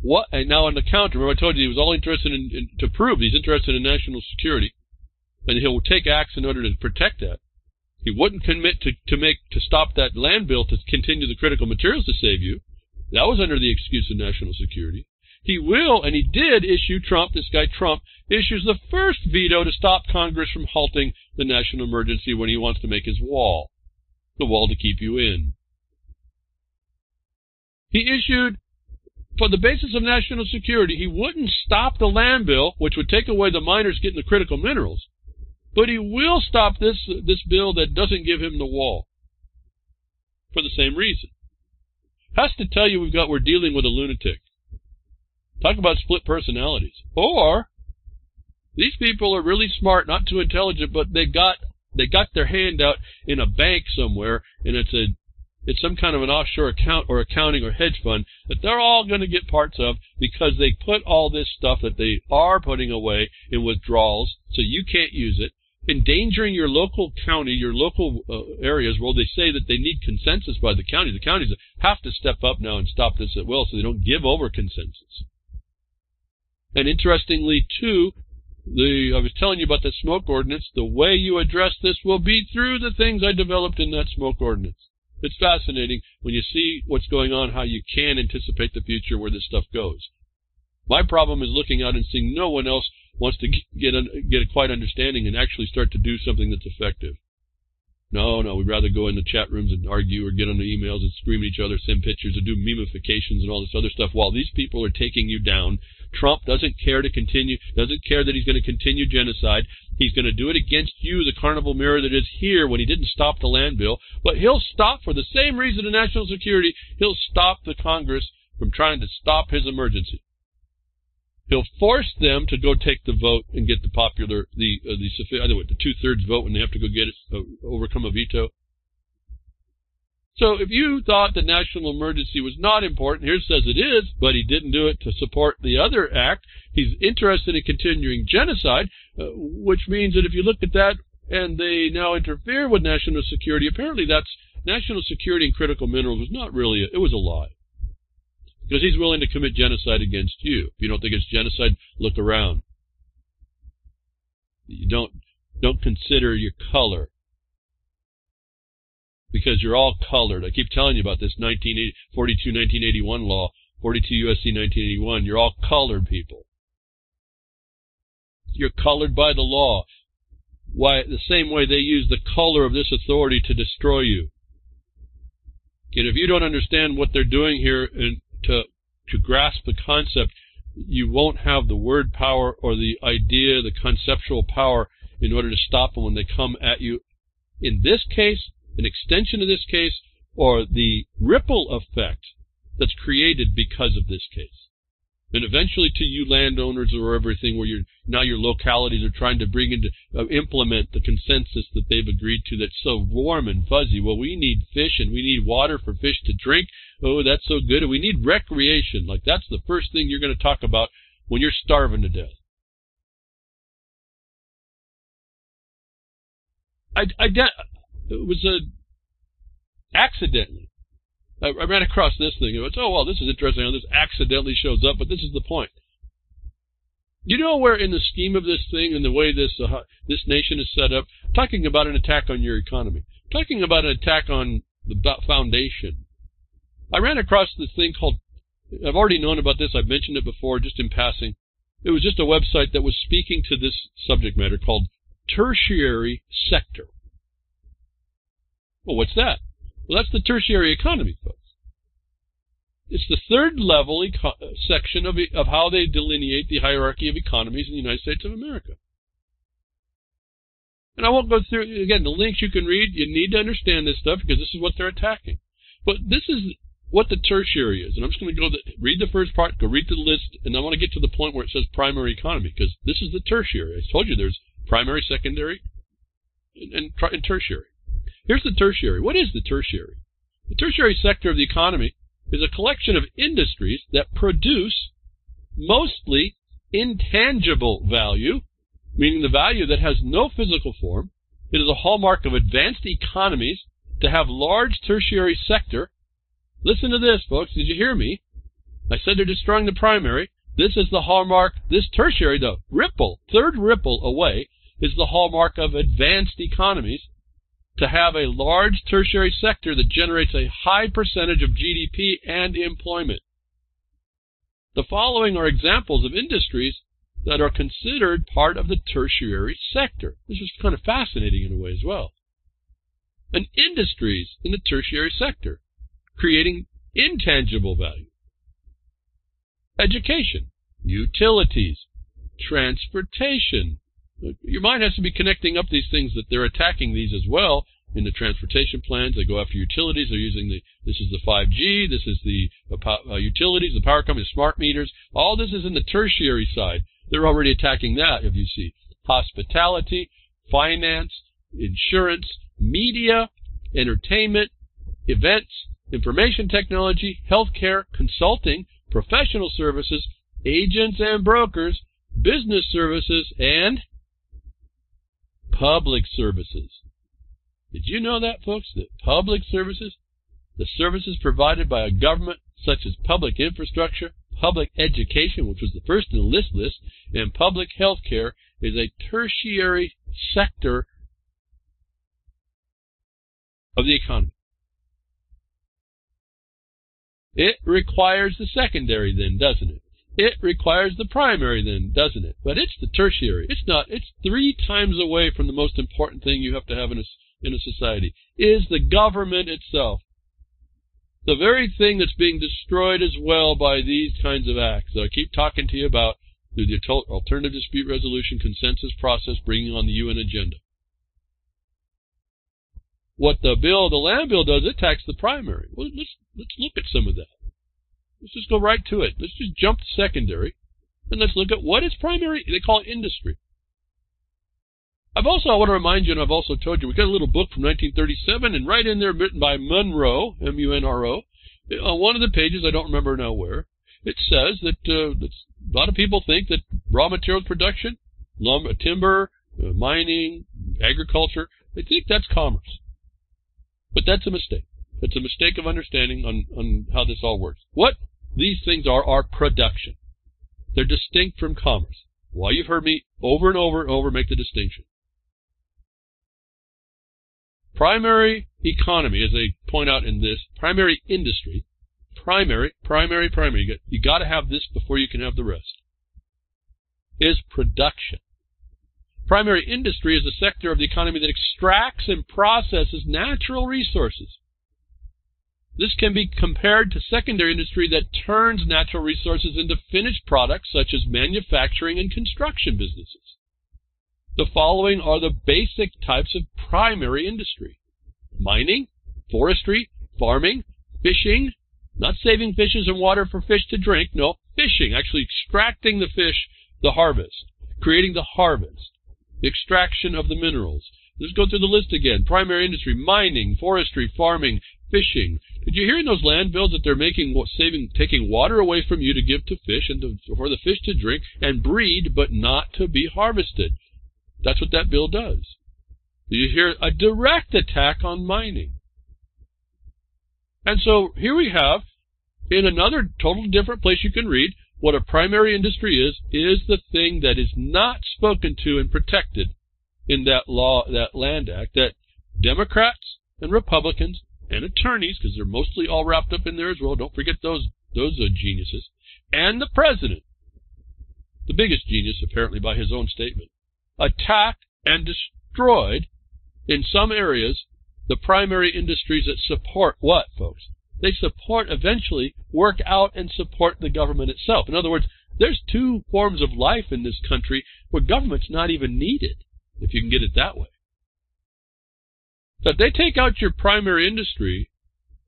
what? And now on the counter, remember I told you he was all interested in, in to prove he's interested in national security, and he'll take acts in order to protect that. He wouldn't commit to, to make to stop that land bill to continue the critical materials to save you. That was under the excuse of national security. He will, and he did issue Trump, this guy Trump, issues the first veto to stop Congress from halting the national emergency when he wants to make his wall. The wall to keep you in. He issued, for the basis of national security, he wouldn't stop the land bill, which would take away the miners getting the critical minerals. But he will stop this, this bill that doesn't give him the wall for the same reason. Has to tell you we've got we're dealing with a lunatic. Talk about split personalities. Or these people are really smart, not too intelligent, but they got they got their hand out in a bank somewhere, and it's a it's some kind of an offshore account or accounting or hedge fund that they're all going to get parts of because they put all this stuff that they are putting away in withdrawals, so you can't use it endangering your local county, your local uh, areas. Well, they say that they need consensus by the county. The counties have to step up now and stop this at will so they don't give over consensus. And interestingly, too, the I was telling you about the smoke ordinance. The way you address this will be through the things I developed in that smoke ordinance. It's fascinating when you see what's going on, how you can anticipate the future where this stuff goes. My problem is looking out and seeing no one else wants to get a, get a quiet understanding and actually start to do something that's effective. No, no, we'd rather go in the chat rooms and argue or get on the emails and scream at each other, send pictures, and do memifications and all this other stuff while these people are taking you down. Trump doesn't care to continue, doesn't care that he's going to continue genocide. He's going to do it against you, the carnival mirror that is here when he didn't stop the land bill. But he'll stop for the same reason in national security. He'll stop the Congress from trying to stop his emergency. He'll force them to go take the vote and get the popular, the uh, the the two thirds vote when they have to go get it, uh, overcome a veto. So if you thought the national emergency was not important, here says it is, but he didn't do it to support the other act. He's interested in continuing genocide, uh, which means that if you look at that and they now interfere with national security, apparently that's national security and critical minerals was not really, a, it was a lie. Because he's willing to commit genocide against you. If you don't think it's genocide, look around. You don't, don't consider your color because you're all colored. I keep telling you about this 1942 1981 law, 42 USC 1981. You're all colored people. You're colored by the law. Why, the same way they use the color of this authority to destroy you. And if you don't understand what they're doing here and to to grasp the concept, you won't have the word power or the idea, the conceptual power in order to stop them when they come at you. In this case, an extension of this case or the ripple effect that's created because of this case. And eventually to you landowners or everything where you're, now your localities are trying to bring into, uh, implement the consensus that they've agreed to that's so warm and fuzzy. Well, we need fish and we need water for fish to drink. Oh, that's so good. And we need recreation. Like that's the first thing you're going to talk about when you're starving to death. I, I, it was a accidentally. I, I ran across this thing. It was, oh well, this is interesting this accidentally shows up, but this is the point. You know where, in the scheme of this thing and the way this uh, this nation is set up, talking about an attack on your economy, talking about an attack on the foundation. I ran across this thing called. I've already known about this. I've mentioned it before, just in passing. It was just a website that was speaking to this subject matter called tertiary sector. Well, what's that? Well, that's the tertiary economy, folks. It's the third level section of, of how they delineate the hierarchy of economies in the United States of America. And I won't go through, again, the links you can read. You need to understand this stuff because this is what they're attacking. But this is what the tertiary is. And I'm just going to go read the first part, go read the list, and I want to get to the point where it says primary economy because this is the tertiary. I told you there's primary, secondary, and, and, and tertiary. Here's the tertiary. What is the tertiary? The tertiary sector of the economy is a collection of industries that produce mostly intangible value, meaning the value that has no physical form. It is a hallmark of advanced economies to have large tertiary sector. Listen to this, folks. Did you hear me? I said they're destroying the primary. This is the hallmark. This tertiary, the ripple, third ripple away, is the hallmark of advanced economies to have a large tertiary sector that generates a high percentage of GDP and employment. The following are examples of industries that are considered part of the tertiary sector. This is kind of fascinating in a way as well. And industries in the tertiary sector, creating intangible value. Education, utilities, transportation, your mind has to be connecting up these things that they're attacking these as well in the transportation plans. They go after utilities. They're using the this is the 5G. This is the uh, utilities, the power companies, smart meters. All this is in the tertiary side. They're already attacking that. If you see hospitality, finance, insurance, media, entertainment, events, information technology, healthcare, consulting, professional services, agents and brokers, business services, and public services. Did you know that, folks? That public services, the services provided by a government such as public infrastructure, public education, which was the first in the list list, and public health care is a tertiary sector of the economy. It requires the secondary then, doesn't it? It requires the primary then, doesn't it? But it's the tertiary. It's not. It's three times away from the most important thing you have to have in a, in a society, is the government itself. The very thing that's being destroyed as well by these kinds of acts that I keep talking to you about through the alternative dispute resolution consensus process bringing on the UN agenda. What the bill, the land bill does, it attacks the primary. Well, let's, let's look at some of that. Let's just go right to it. Let's just jump to secondary and let's look at what is primary. They call it industry. I've also, I want to remind you, and I've also told you, we got a little book from 1937, and right in there, written by Munro, M-U-N-R-O, on uh, one of the pages, I don't remember now where, it says that, uh, a lot of people think that raw materials production, lumber, timber, uh, mining, agriculture, they think that's commerce. But that's a mistake. It's a mistake of understanding on, on how this all works. What these things are, are production. They're distinct from commerce. Why you've heard me over and over and over make the distinction. Primary economy, as they point out in this, primary industry, primary, primary, primary, you got, you got to have this before you can have the rest, is production. Primary industry is a sector of the economy that extracts and processes natural resources. This can be compared to secondary industry that turns natural resources into finished products such as manufacturing and construction businesses. The following are the basic types of primary industry. Mining, forestry, farming, fishing, not saving fishes and water for fish to drink, no, fishing, actually extracting the fish, the harvest, creating the harvest, the extraction of the minerals. Let's go through the list again. Primary industry, mining, forestry, farming, fishing. Did you hear in those land bills that they're making saving taking water away from you to give to fish and to, for the fish to drink and breed, but not to be harvested? That's what that bill does. You hear a direct attack on mining. And so here we have, in another total different place you can read, what a primary industry is, is the thing that is not spoken to and protected in that law, that Land Act, that Democrats and Republicans and attorneys, because they're mostly all wrapped up in there as well, don't forget those, those uh, geniuses, and the president, the biggest genius apparently by his own statement, attacked and destroyed in some areas the primary industries that support what, folks? They support eventually work out and support the government itself. In other words, there's two forms of life in this country where government's not even needed, if you can get it that way. So if they take out your primary industry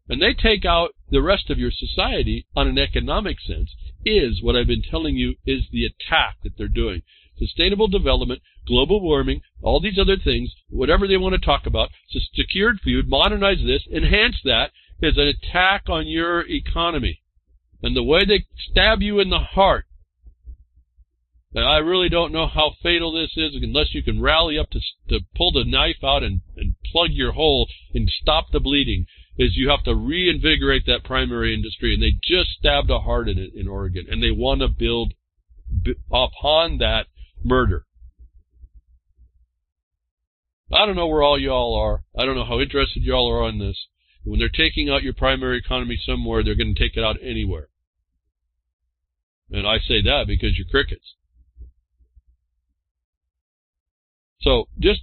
and they take out the rest of your society on an economic sense, is what I've been telling you is the attack that they're doing sustainable development, global warming, all these other things, whatever they want to talk about, secured food, modernize this, enhance that, is an attack on your economy. And the way they stab you in the heart, I really don't know how fatal this is unless you can rally up to, to pull the knife out and, and plug your hole and stop the bleeding, is you have to reinvigorate that primary industry. And they just stabbed a heart in it in Oregon. And they want to build upon that murder. I don't know where all y'all are. I don't know how interested y'all are on this. When they're taking out your primary economy somewhere, they're going to take it out anywhere. And I say that because you're crickets. So just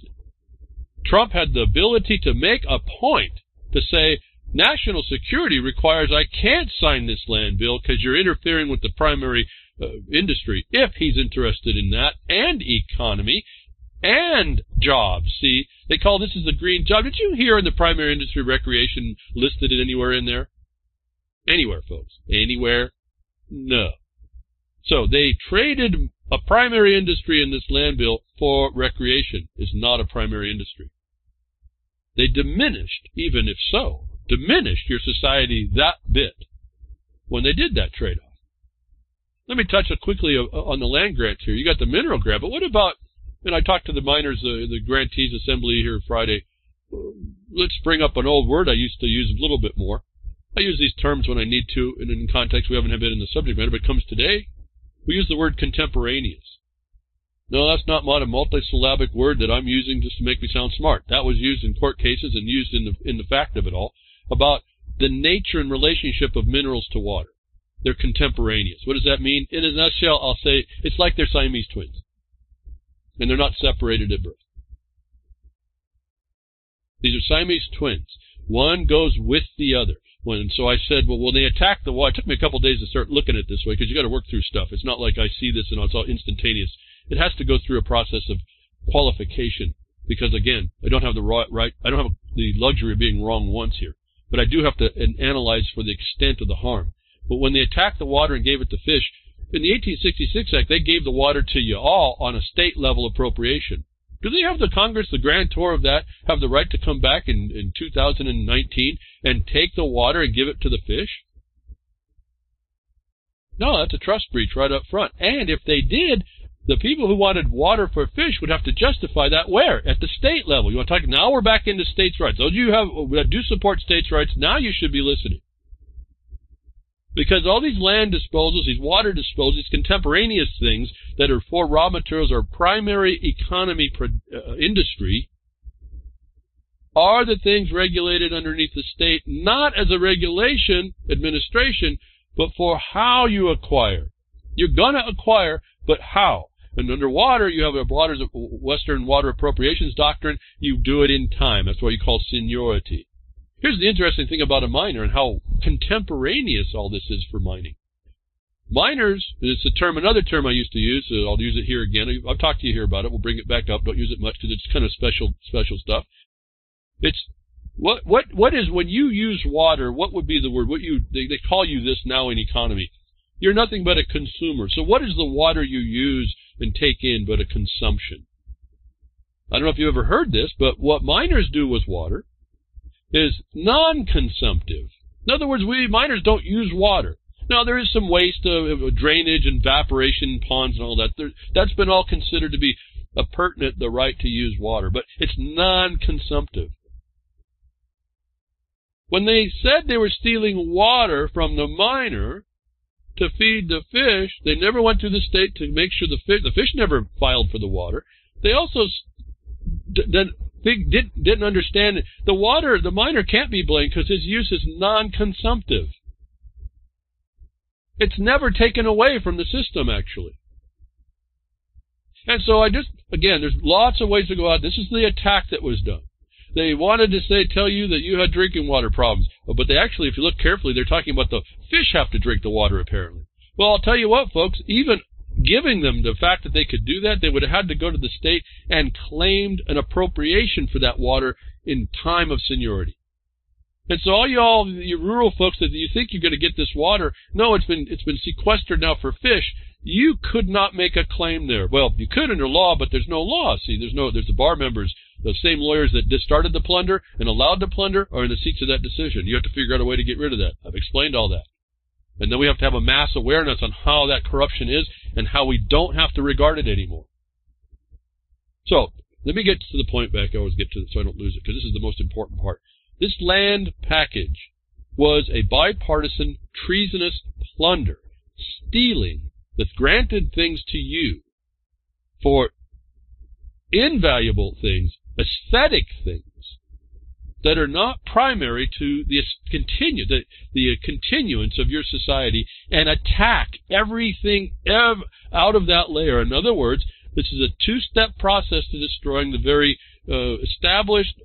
Trump had the ability to make a point to say national security requires I can't sign this land bill because you're interfering with the primary uh, industry if he's interested in that and economy and jobs. See, they call this is the green job. Did you hear in the primary industry recreation listed anywhere in there? Anywhere, folks. Anywhere? No. So they traded a primary industry in this land bill for recreation is not a primary industry. They diminished, even if so, diminished your society that bit when they did that trade-off. Let me touch quickly on the land grants here. You got the mineral grant, but what about, and I talked to the miners, uh, the grantees assembly here Friday. Let's bring up an old word I used to use a little bit more. I use these terms when I need to, and in context we haven't been in the subject matter, but it comes today. We use the word contemporaneous. No, that's not a multisyllabic word that I'm using just to make me sound smart. That was used in court cases and used in the in the fact of it all about the nature and relationship of minerals to water. They're contemporaneous. What does that mean? In a nutshell, I'll say it's like they're Siamese twins. And they're not separated at birth. These are Siamese twins. One goes with the other. When, so I said, well, when they attack the wall, it took me a couple days to start looking at this way because you got to work through stuff. It's not like I see this and it's all instantaneous. It has to go through a process of qualification because again, I don't have the right, I don't have the luxury of being wrong once here, but I do have to analyze for the extent of the harm. But when they attacked the water and gave it to fish, in the 1866 Act, they gave the water to you all on a state level appropriation. Do they have the Congress, the grantor of that, have the right to come back in, in 2019 and take the water and give it to the fish? No, that's a trust breach right up front. And if they did, the people who wanted water for fish would have to justify that where? At the state level. You want to talk? Now we're back into states' rights. Those of you have that do support states' rights, now you should be listening. Because all these land disposals, these water disposals, these contemporaneous things that are for raw materials or primary economy uh, industry are the things regulated underneath the state, not as a regulation administration, but for how you acquire. You're going to acquire, but how? And underwater, you have a Western Water Appropriations Doctrine. You do it in time. That's what you call seniority. Here's the interesting thing about a miner and how contemporaneous all this is for mining. Miners, it's a term, another term I used to use. So I'll use it here again. I've talked to you here about it. We'll bring it back up. Don't use it much because it's kind of special, special stuff. It's what, what, what is when you use water? What would be the word? What you they, they call you this now in economy? You're nothing but a consumer. So what is the water you use and take in but a consumption? I don't know if you've ever heard this, but what miners do with water is non-consumptive. In other words, we miners don't use water. Now there is some waste of, drainage and evaporation ponds and all that. There, that's been all considered to be appurtenant the right to use water, but it's non-consumptive. When they said they were stealing water from the miner, to feed the fish. They never went through the state to make sure the fish, the fish never filed for the water. They also didn't, didn't understand the water, the miner can't be blamed because his use is non-consumptive. It's never taken away from the system, actually. And so I just, again, there's lots of ways to go out. This is the attack that was done. They wanted to say, tell you that you had drinking water problems. But they actually, if you look carefully, they're talking about the fish have to drink the water, apparently. Well, I'll tell you what, folks, even giving them the fact that they could do that, they would have had to go to the state and claimed an appropriation for that water in time of seniority. And so all y'all, you rural folks that you think you're going to get this water, no, it's been it's been sequestered now for fish. You could not make a claim there. Well, you could under law, but there's no law. See, there's no there's the bar members the same lawyers that started the plunder and allowed the plunder are in the seats of that decision. You have to figure out a way to get rid of that. I've explained all that. And then we have to have a mass awareness on how that corruption is and how we don't have to regard it anymore. So, let me get to the point back. I always get to it so I don't lose it because this is the most important part. This land package was a bipartisan treasonous plunder, stealing the granted things to you for invaluable things aesthetic things that are not primary to the continue the, the continuance of your society and attack everything ev- out of that layer. In other words, this is a two-step process to destroying the very uh, established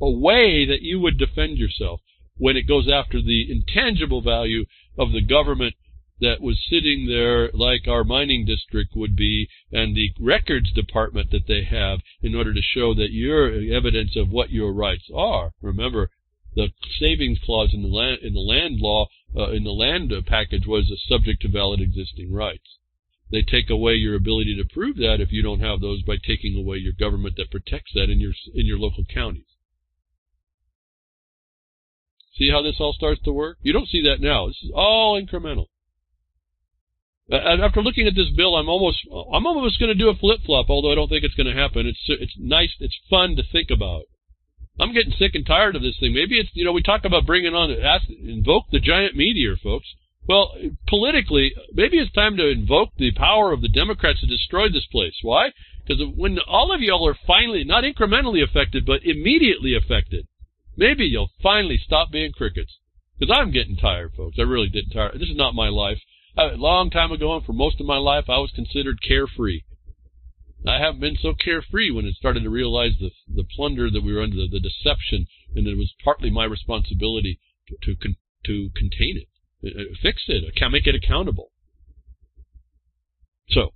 a way that you would defend yourself when it goes after the intangible value of the government that was sitting there like our mining district would be and the records department that they have in order to show that you're evidence of what your rights are. Remember, the savings clause in the land, in the land law, uh, in the land package was a subject to valid existing rights. They take away your ability to prove that if you don't have those by taking away your government that protects that in your in your local counties. See how this all starts to work? You don't see that now. This is all incremental. After looking at this bill, I'm almost I'm almost going to do a flip flop, although I don't think it's going to happen. It's it's nice, it's fun to think about. I'm getting sick and tired of this thing. Maybe it's you know we talk about bringing on ask, invoke the giant meteor, folks. Well, politically, maybe it's time to invoke the power of the Democrats to destroy this place. Why? Because when all of y'all are finally not incrementally affected, but immediately affected, maybe you'll finally stop being crickets. Because I'm getting tired, folks. I really did tired. This is not my life. A long time ago, and for most of my life, I was considered carefree. I haven't been so carefree when it started to realize the the plunder that we were under, the, the deception, and it was partly my responsibility to to, to contain it, uh, uh, fix it, make it accountable. So,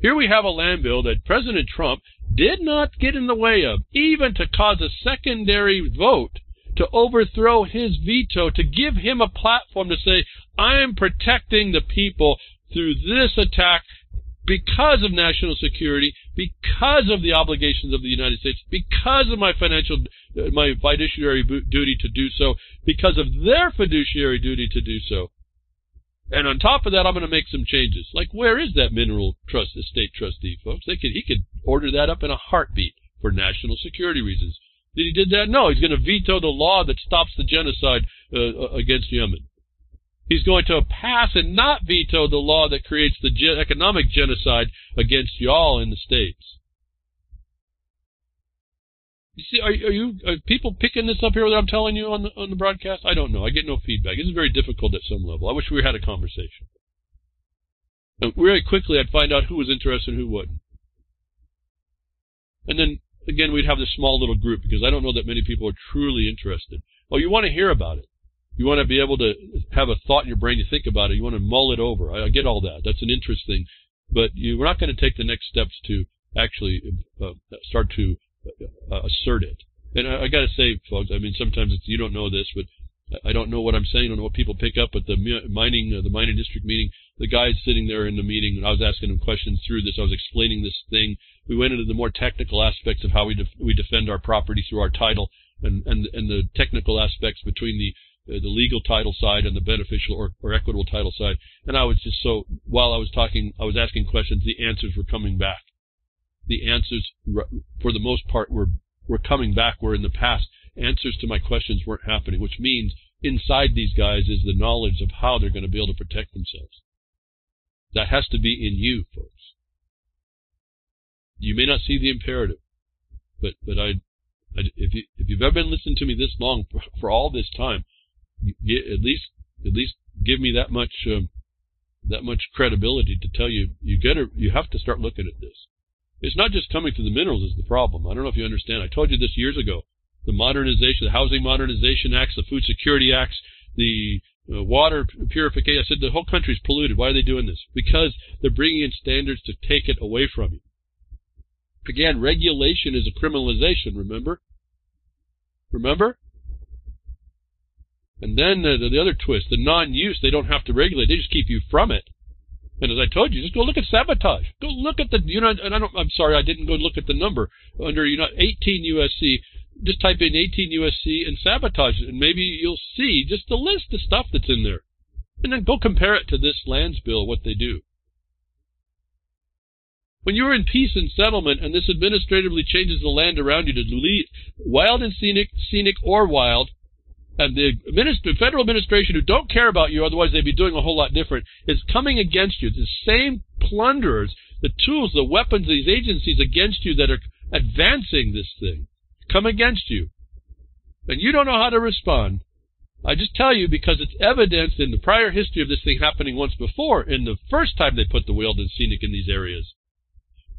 here we have a land bill that President Trump did not get in the way of, even to cause a secondary vote to overthrow his veto, to give him a platform to say, I'm protecting the people through this attack because of national security, because of the obligations of the United States, because of my financial, uh, my fiduciary duty to do so, because of their fiduciary duty to do so. And on top of that, I'm going to make some changes. Like, where is that mineral trust estate trustee, folks? They could, he could order that up in a heartbeat for national security reasons. Did he did that? No, he's going to veto the law that stops the genocide uh, against Yemen. He's going to pass and not veto the law that creates the ge- economic genocide against y'all in the states. You see, are, are you are people picking this up here that I'm telling you on the on the broadcast? I don't know. I get no feedback. Is very difficult at some level. I wish we had a conversation. And very quickly, I'd find out who was interested and who wasn't. And then again, we'd have this small little group because I don't know that many people are truly interested. Well, you want to hear about it. You want to be able to have a thought in your brain. You think about it. You want to mull it over. I, I get all that. That's an interest thing. But you, we're not going to take the next steps to actually uh, start to uh, assert it. And I, I got to say, folks, I mean, sometimes you don't know this, but I don't know what I'm saying. I don't know what people pick up at the mining, uh, the mining district meeting. The guy sitting there in the meeting, and I was asking him questions through this. I was explaining this thing. We went into the more technical aspects of how we def- we defend our property through our title, and and and the technical aspects between the uh, the legal title side and the beneficial or, or equitable title side. And I was just so while I was talking, I was asking questions. The answers were coming back. The answers, for the most part, were were coming back. Where in the past answers to my questions weren't happening, which means inside these guys is the knowledge of how they're going to be able to protect themselves. That has to be in you, folks. You may not see the imperative, but but I, I if you if you've ever been listening to me this long for, for all this time, at least at least give me that much um, that much credibility to tell you you get a, you have to start looking at this. It's not just coming to the minerals is the problem. I don't know if you understand. I told you this years ago the modernization, the Housing Modernization Acts, the Food Security Acts, the uh, water purification. I said the whole country's polluted. Why are they doing this? Because they're bringing in standards to take it away from you. Again, regulation is a criminalization, remember? Remember? And then uh, the other twist, the non-use, they don't have to regulate. They just keep you from it. And as I told you, just go look at sabotage. Go look at the, you know, and I don't, I'm sorry, I didn't go look at the number. Under, you know, 18 USC, just type in 18 USC and sabotage and maybe you'll see just the list of stuff that's in there. And then go compare it to this lands bill, what they do. When you're in peace and settlement and this administratively changes the land around you to wild and scenic, scenic or wild, and the federal administration who don't care about you, otherwise they'd be doing a whole lot different, is coming against you. The same plunderers, the tools, the weapons, these agencies against you that are advancing this thing come against you, and you don't know how to respond, I just tell you because it's evidenced in the prior history of this thing happening once before, in the first time they put the wild and scenic in these areas.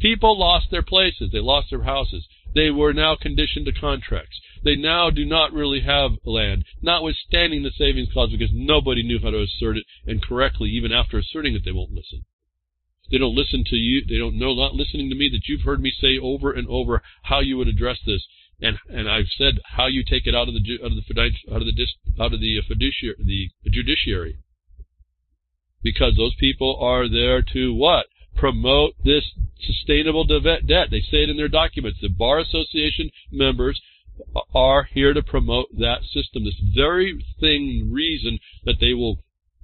People lost their places. They lost their houses. They were now conditioned to contracts. They now do not really have land, notwithstanding the savings clause, because nobody knew how to assert it, and correctly, even after asserting it, they won't listen. They don't listen to you. They don't know, not listening to me, that you've heard me say over and over how you would address this and and I've said how you take it out of the out of the out of the out of the uh, fiduciary the judiciary because those people are there to what promote this sustainable debt. They say it in their documents. The bar association members are here to promote that system. This very thing reason that they will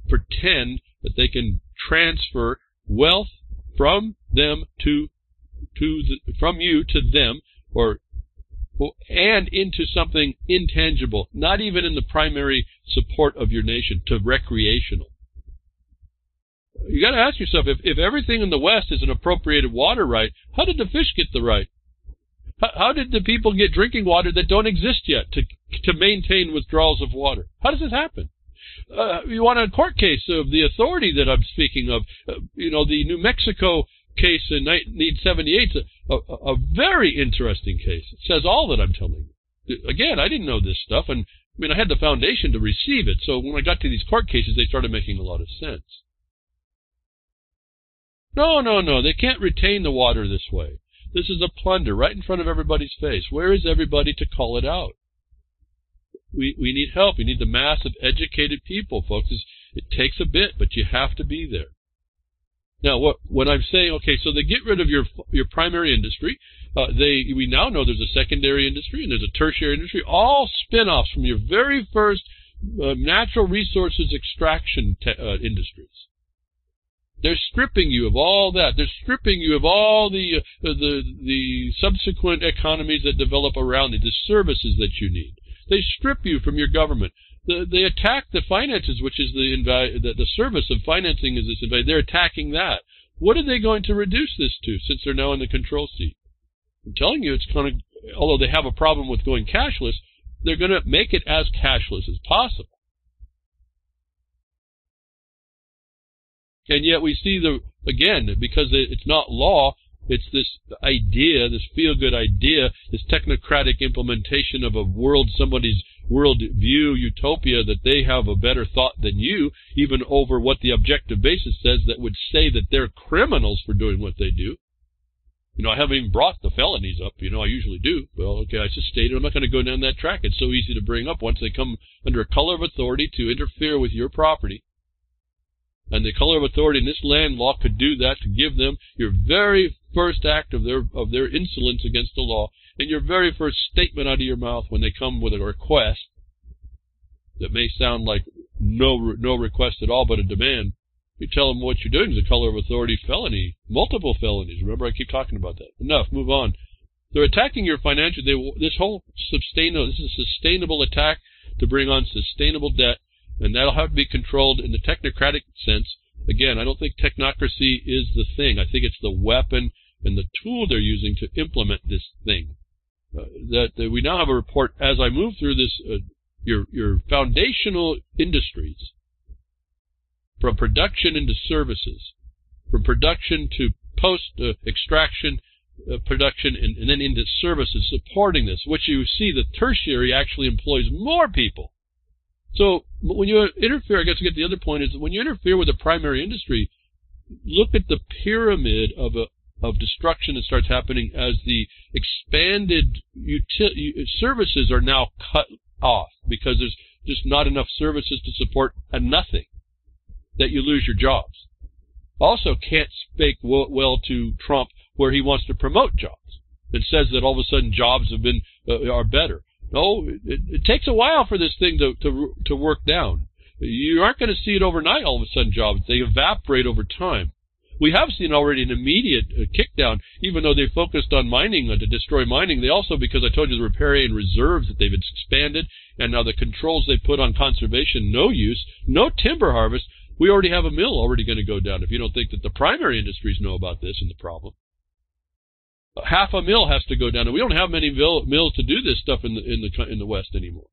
pretend that they can transfer wealth from them to to the, from you to them or and into something intangible, not even in the primary support of your nation, to recreational. You got to ask yourself if, if everything in the West is an appropriated water right, how did the fish get the right? How, how did the people get drinking water that don't exist yet to to maintain withdrawals of water? How does this happen? Uh, you want a court case of the authority that I'm speaking of? Uh, you know, the New Mexico case in 1978 a, a, a very interesting case. It says all that I'm telling you. Again, I didn't know this stuff, and I mean, I had the foundation to receive it. So when I got to these court cases, they started making a lot of sense. No, no, no. They can't retain the water this way. This is a plunder right in front of everybody's face. Where is everybody to call it out? We, we need help. We need the mass of educated people, folks. It takes a bit, but you have to be there. Now, what when I'm saying, okay, so they get rid of your your primary industry. Uh, they we now know there's a secondary industry and there's a tertiary industry, all spin-offs from your very first uh, natural resources extraction uh, industries. They're stripping you of all that. They're stripping you of all the uh, the the subsequent economies that develop around it, the services that you need. They strip you from your government. The, they attack the finances, which is the, the the service of financing is this. They're attacking that. What are they going to reduce this to, since they're now in the control seat? I'm telling you, it's going to. Although they have a problem with going cashless, they're going to make it as cashless as possible. And yet we see the, again, because it's not law, it's this idea, this feel good idea, this technocratic implementation of a world, somebody's world view utopia that they have a better thought than you, even over what the objective basis says that would say that they're criminals for doing what they do. You know, I haven't even brought the felonies up. You know, I usually do. Well, okay, I just stated I'm not going to go down that track. It's so easy to bring up once they come under a color of authority to interfere with your property and the color of authority in this land law could do that to give them your very first act of their of their insolence against the law and your very first statement out of your mouth when they come with a request that may sound like no no request at all but a demand. You tell them what you're doing is a color of authority felony multiple felonies. Remember i keep talking about that. Enough. Move on. They're attacking your financial they this whole sustainable this is a sustainable attack to bring on sustainable debt and that'll have to be controlled in the technocratic sense. Again, I don't think technocracy is the thing. I think it's the weapon and the tool they're using to implement this thing. Uh, that, that, we now have a report as I move through this, uh, your your foundational industries, from production into services, from production to post uh, extraction uh, production and, and, then into services supporting this, which you see the tertiary actually employs more people so when you interfere, I guess I get the other point is when you interfere with the primary industry, look at the pyramid of a of destruction that starts happening as the expanded services are now cut off because there's just not enough services to support a nothing that you lose your jobs. Also, can't speak well to Trump where he wants to promote jobs and says that all of a sudden jobs have been uh, are better. No, it, it takes a while for this thing to, to, to work down. You aren't going to see it overnight, all of a sudden, jobs. They evaporate over time. We have seen already an immediate uh, kickdown, even though they focused on mining uh, to destroy mining. They also, because I told you the riparian reserves that they've expanded, and now the controls they put on conservation, no use, no timber harvest. We already have a mill already going to go down. If you don't think that the primary industries know about this and the problem, half a mill has to go down, and we don't have many mill, mills to do this stuff in the in the in the West anymore.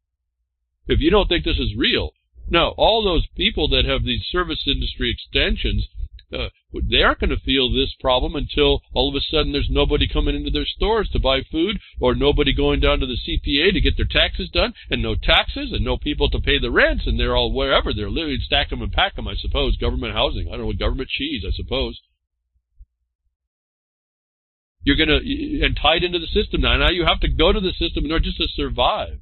If you don't think this is real, no, all those people that have these service industry extensions, uh, they aren't going to feel this problem until all of a sudden there's nobody coming into their stores to buy food, or nobody going down to the CPA to get their taxes done, and no taxes, and no people to pay the rents, and they're all wherever they're living, stack them and pack them, I suppose, government housing, I don't know, government cheese, I suppose. You're going to, and tied into the system now. Now you have to go to the system in order just to survive.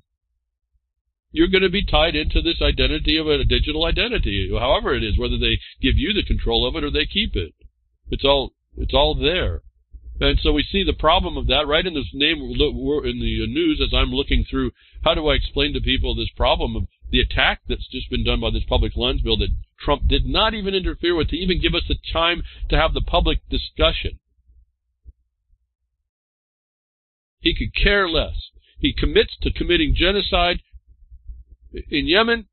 You're going to be tied into this identity of a digital identity, however it is, whether they give you the control of it or they keep it. It's all, it's all there. And so we see the problem of that right in this name in the news as I'm looking through. How do I explain to people this problem of the attack that's just been done by this public lands bill that Trump did not even interfere with to even give us the time to have the public discussion? He could care less. He commits to committing genocide in Yemen,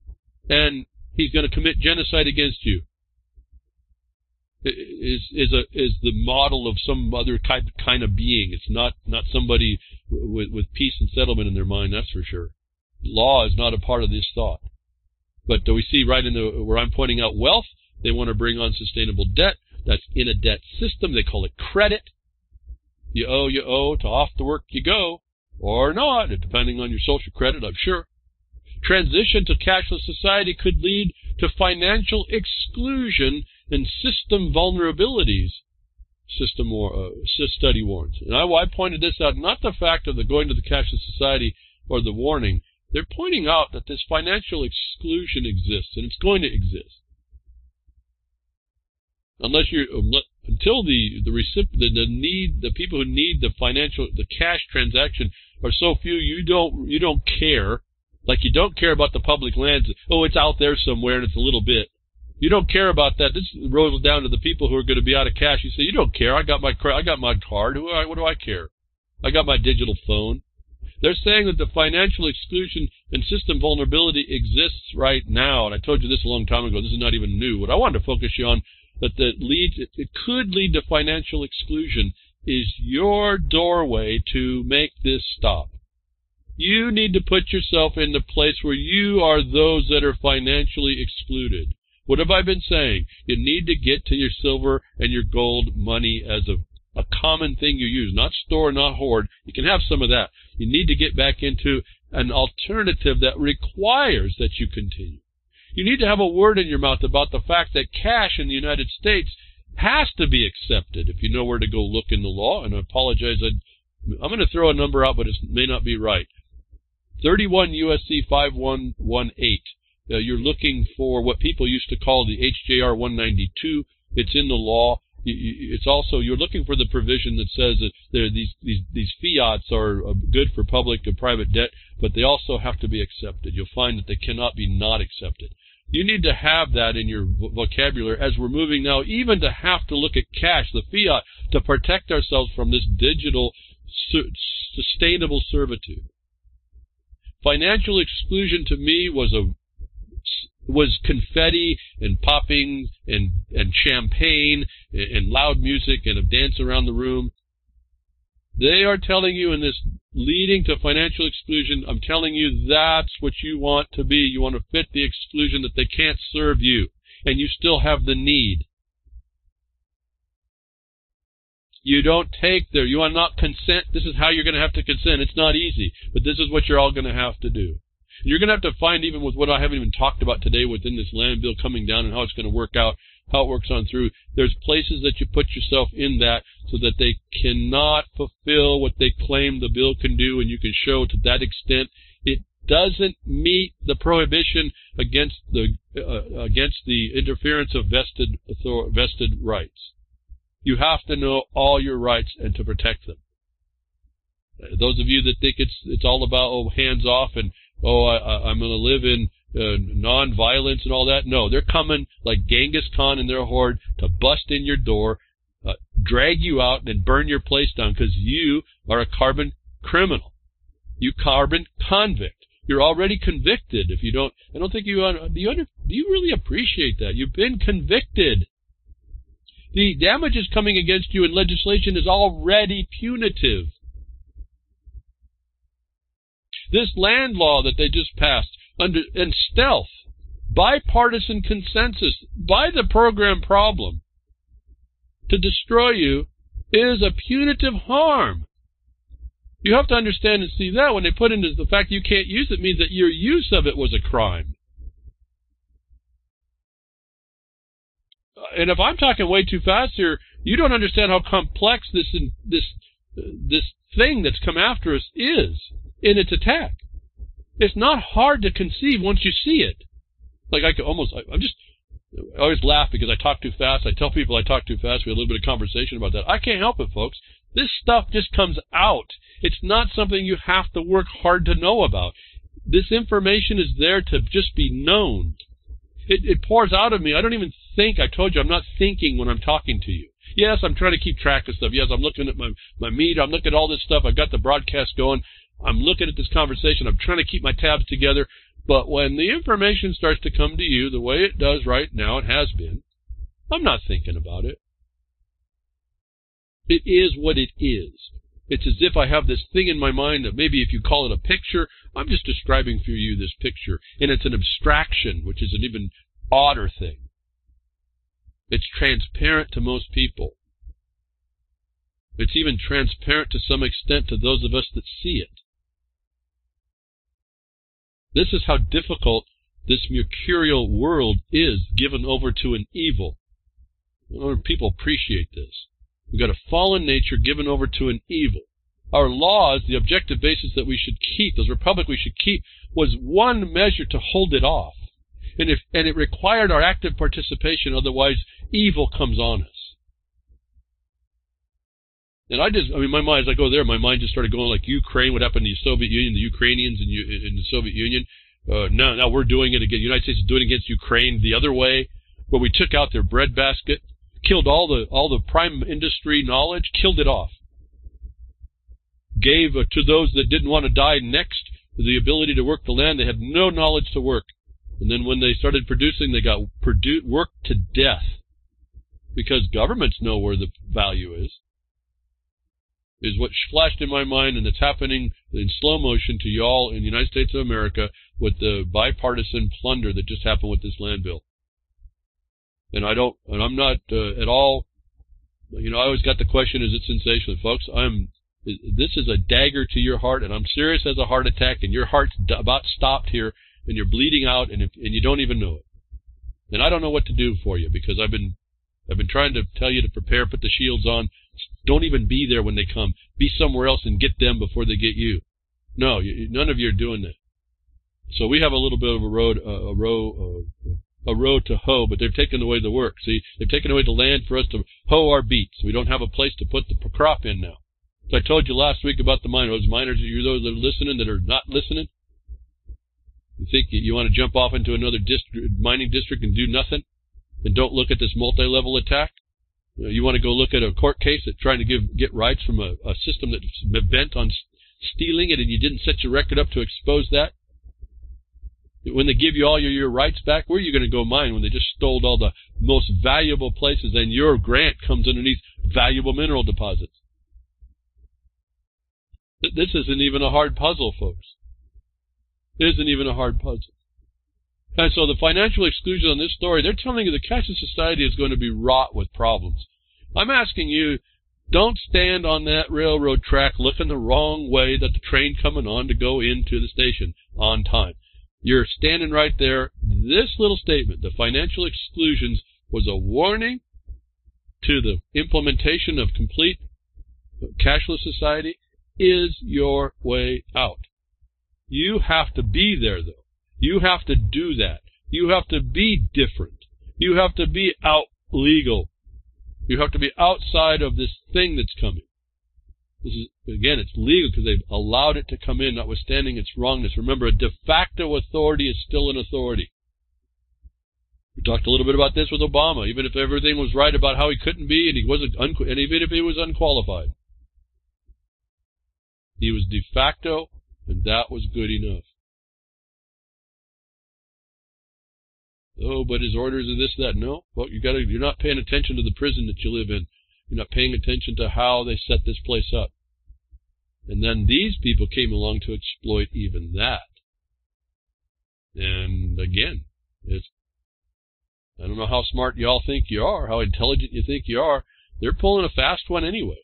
and he's going to commit genocide against you. Is is a is the model of some other kind kind of being. It's not not somebody with with peace and settlement in their mind. That's for sure. Law is not a part of this thought. But we see right in the where I'm pointing out wealth, they want to bring on sustainable debt. That's in a debt system. They call it credit. You owe, you owe, to off the work you go, or not, depending on your social credit, I'm sure. Transition to cashless society could lead to financial exclusion and system vulnerabilities. System uh, study warns. And I, I pointed this out, not the fact of the going to the cashless society or the warning. They're pointing out that this financial exclusion exists, and it's going to exist. unless you're until the the recipient the, the need the people who need the financial the cash transaction are so few you don't you don't care. Like you don't care about the public lands. Oh it's out there somewhere and it's a little bit. You don't care about that. This rolls down to the people who are going to be out of cash. You say you don't care. I got my I got my card. Who what do I care? I got my digital phone. They're saying that the financial exclusion and system vulnerability exists right now and I told you this a long time ago. This is not even new. What I wanted to focus you on that the leads it, it could lead to financial exclusion is your doorway to make this stop. You need to put yourself in the place where you are those that are financially excluded. What have I been saying? You need to get to your silver and your gold money as a, a common thing you use, not store, not hoard. You can have some of that. You need to get back into an alternative that requires that you continue. You need to have a word in your mouth about the fact that cash in the United States has to be accepted if you know where to go look in the law. And I apologize, i am going to throw a number out, but it may not be right. 31 USC 5118. Uh, you're looking for what people used to call the HJR 192. It's in the law. It's also you're looking for the provision that says that these these these fiats are uh, good for public and private debt, but they also have to be accepted. You'll find that they cannot be not accepted. You need to have that in your vocabulary as we're moving now, even to have to look at cash, the fiat, to protect ourselves from this digital su- sustainable servitude. Financial exclusion to me was a was confetti and popping and and champagne and, and loud music and a dance around the room. They are telling you in this leading to financial exclusion, I'm telling you that's what you want to be. You want to fit the exclusion that they can't serve you and you still have the need. You don't take their, you are not consent. This is how you're going to have to consent. It's not easy, but this is what you're all going to have to do. You're going to have to find, even with what I haven't even talked about today within this land bill coming down and how it's going to work out, how it works on through. There's places that you put yourself in that so that they cannot fulfill what they claim the bill can do, and you can show to that extent it doesn't meet the prohibition against the uh, against the interference of vested vested rights. You have to know all your rights and to protect them. Uh, those of you that think it's it's all about oh hands off and oh I, I'm going to live in uh, non-violence and all that. No, they're coming like Genghis Khan and their horde to bust in your door, uh, drag you out, and burn your place down because you are a carbon criminal. You carbon convict. You're already convicted. If you don't, I don't think you do. You under, do you really appreciate that? You've been convicted. The damages coming against you in legislation is already punitive. This land law that they just passed under in stealth, bipartisan consensus by the program problem to destroy you is a punitive harm. You have to understand and see that when they put into the fact you can't use it means that your use of it was a crime. And if I'm talking way too fast here, you don't understand how complex this this this thing that's come after us is in its attack. It's not hard to conceive once you see it. Like I could almost, I, I'm just, I always laugh because I talk too fast. I tell people I talk too fast. We had a little bit of conversation about that. I can't help it, folks. This stuff just comes out. It's not something you have to work hard to know about. This information is there to just be known. It, it pours out of me. I don't even think. I told you I'm not thinking when I'm talking to you. Yes, I'm trying to keep track of stuff. Yes, I'm looking at my, my meter. I'm looking at all this stuff. I've got the broadcast going. I'm looking at this conversation. I'm trying to keep my tabs together. But when the information starts to come to you the way it does right now, it has been, I'm not thinking about it. It is what it is. It's as if I have this thing in my mind that maybe if you call it a picture, I'm just describing for you this picture. And it's an abstraction, which is an even odder thing. It's transparent to most people. It's even transparent to some extent to those of us that see it. This is how difficult this mercurial world is given over to an evil. People appreciate this. We've got a fallen nature given over to an evil. Our laws, the objective basis that we should keep, as republic we should keep, was one measure to hold it off. And if and it required our active participation, otherwise evil comes on us. And I just, I mean, my mind, as I go there, my mind just started going like Ukraine, what happened to the Soviet Union, the Ukrainians in, in the Soviet Union. Uh, now, now we're doing it again. The United States is doing it against Ukraine the other way, where we took out their breadbasket, killed all the all the prime industry knowledge, killed it off. Gave uh, to those that didn't want to die next the ability to work the land. They had no knowledge to work, and then when they started producing, they got produ- worked to death because governments know where the value is is what flashed in my mind, and it's happening in slow motion to y'all in the United States of America with the bipartisan plunder that just happened with this land bill. And I don't, and I'm not uh, at all, you know, I always got the question, is it sensational? Folks, I'm, this is a dagger to your heart, and I'm serious as a heart attack, and your heart's about stopped here, and you're bleeding out, and, if, and you don't even know it. And I don't know what to do for you because I've been, I've been trying to tell you to prepare, put the shields on, don't even be there when they come. Be somewhere else and get them before they get you. No, none of you are doing that. So we have a little bit of a road, a row, a road to hoe, but they've taken away the work. See, they've taken away the land for us to hoe our beets. We don't have a place to put the crop in now. So I told you last week about the miners. Miners, you those that are listening that are not listening. You think you want to jump off into another district, mining district and do nothing, and don't look at this multi-level attack? You, you want to go look at a court case that's trying to give get rights from a, a system that's bent on stealing it, and you didn't set your record up to expose that. When they give you all your, your rights back, where are you going to go mine when they just stole all the most valuable places and your grant comes underneath valuable mineral deposits? This isn't even a hard puzzle, folks. It isn't even a hard puzzle. And so the financial exclusion on this story, they're telling you the cashless society is going to be wrought with problems. I'm asking you, don't stand on that railroad track looking the wrong way that the train coming on to go into the station on time. You're standing right there. This little statement, the financial exclusions, was a warning to the implementation of complete cashless society is your way out. You have to be there though. You have to do that. You have to be different. You have to be out legal. You have to be outside of this thing that's coming. This is again, it's legal because they've allowed it to come in, notwithstanding its wrongness. Remember, a de facto authority is still an authority. We talked a little bit about this with Obama. Even if everything was right about how he couldn't be, and he wasn't, and even if he was unqualified, he was de facto, and that was good enough. Oh, but his orders are this, that. No. Well, you gotta, you're not paying attention to the prison that you live in. You're not paying attention to how they set this place up. And then these people came along to exploit even that. And again, it's, I don't know how smart y'all think you are, how intelligent you think you are. They're pulling a fast one anyway.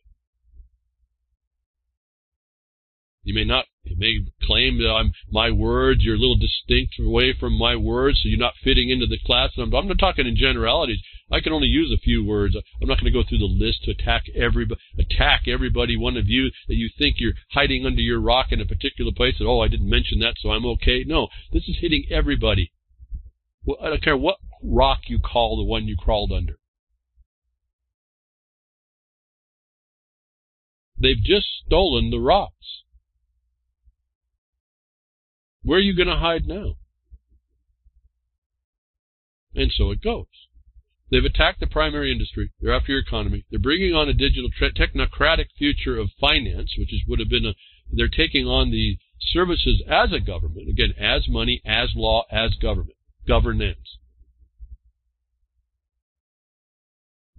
You may not, you may claim that I'm, my words, you're a little distinct away from my words, so you're not fitting into the class. I'm, I'm not talking in generalities. I can only use a few words. I'm not going to go through the list to attack everybody, attack everybody, one of you that you think you're hiding under your rock in a particular place. That, oh, I didn't mention that, so I'm okay. No, this is hitting everybody. Well, I don't care what rock you call the one you crawled under. They've just stolen the rocks. Where are you going to hide now? And so it goes. They've attacked the primary industry. They're after your economy. They're bringing on a digital technocratic future of finance, which is would have been a. They're taking on the services as a government again, as money, as law, as government, governance.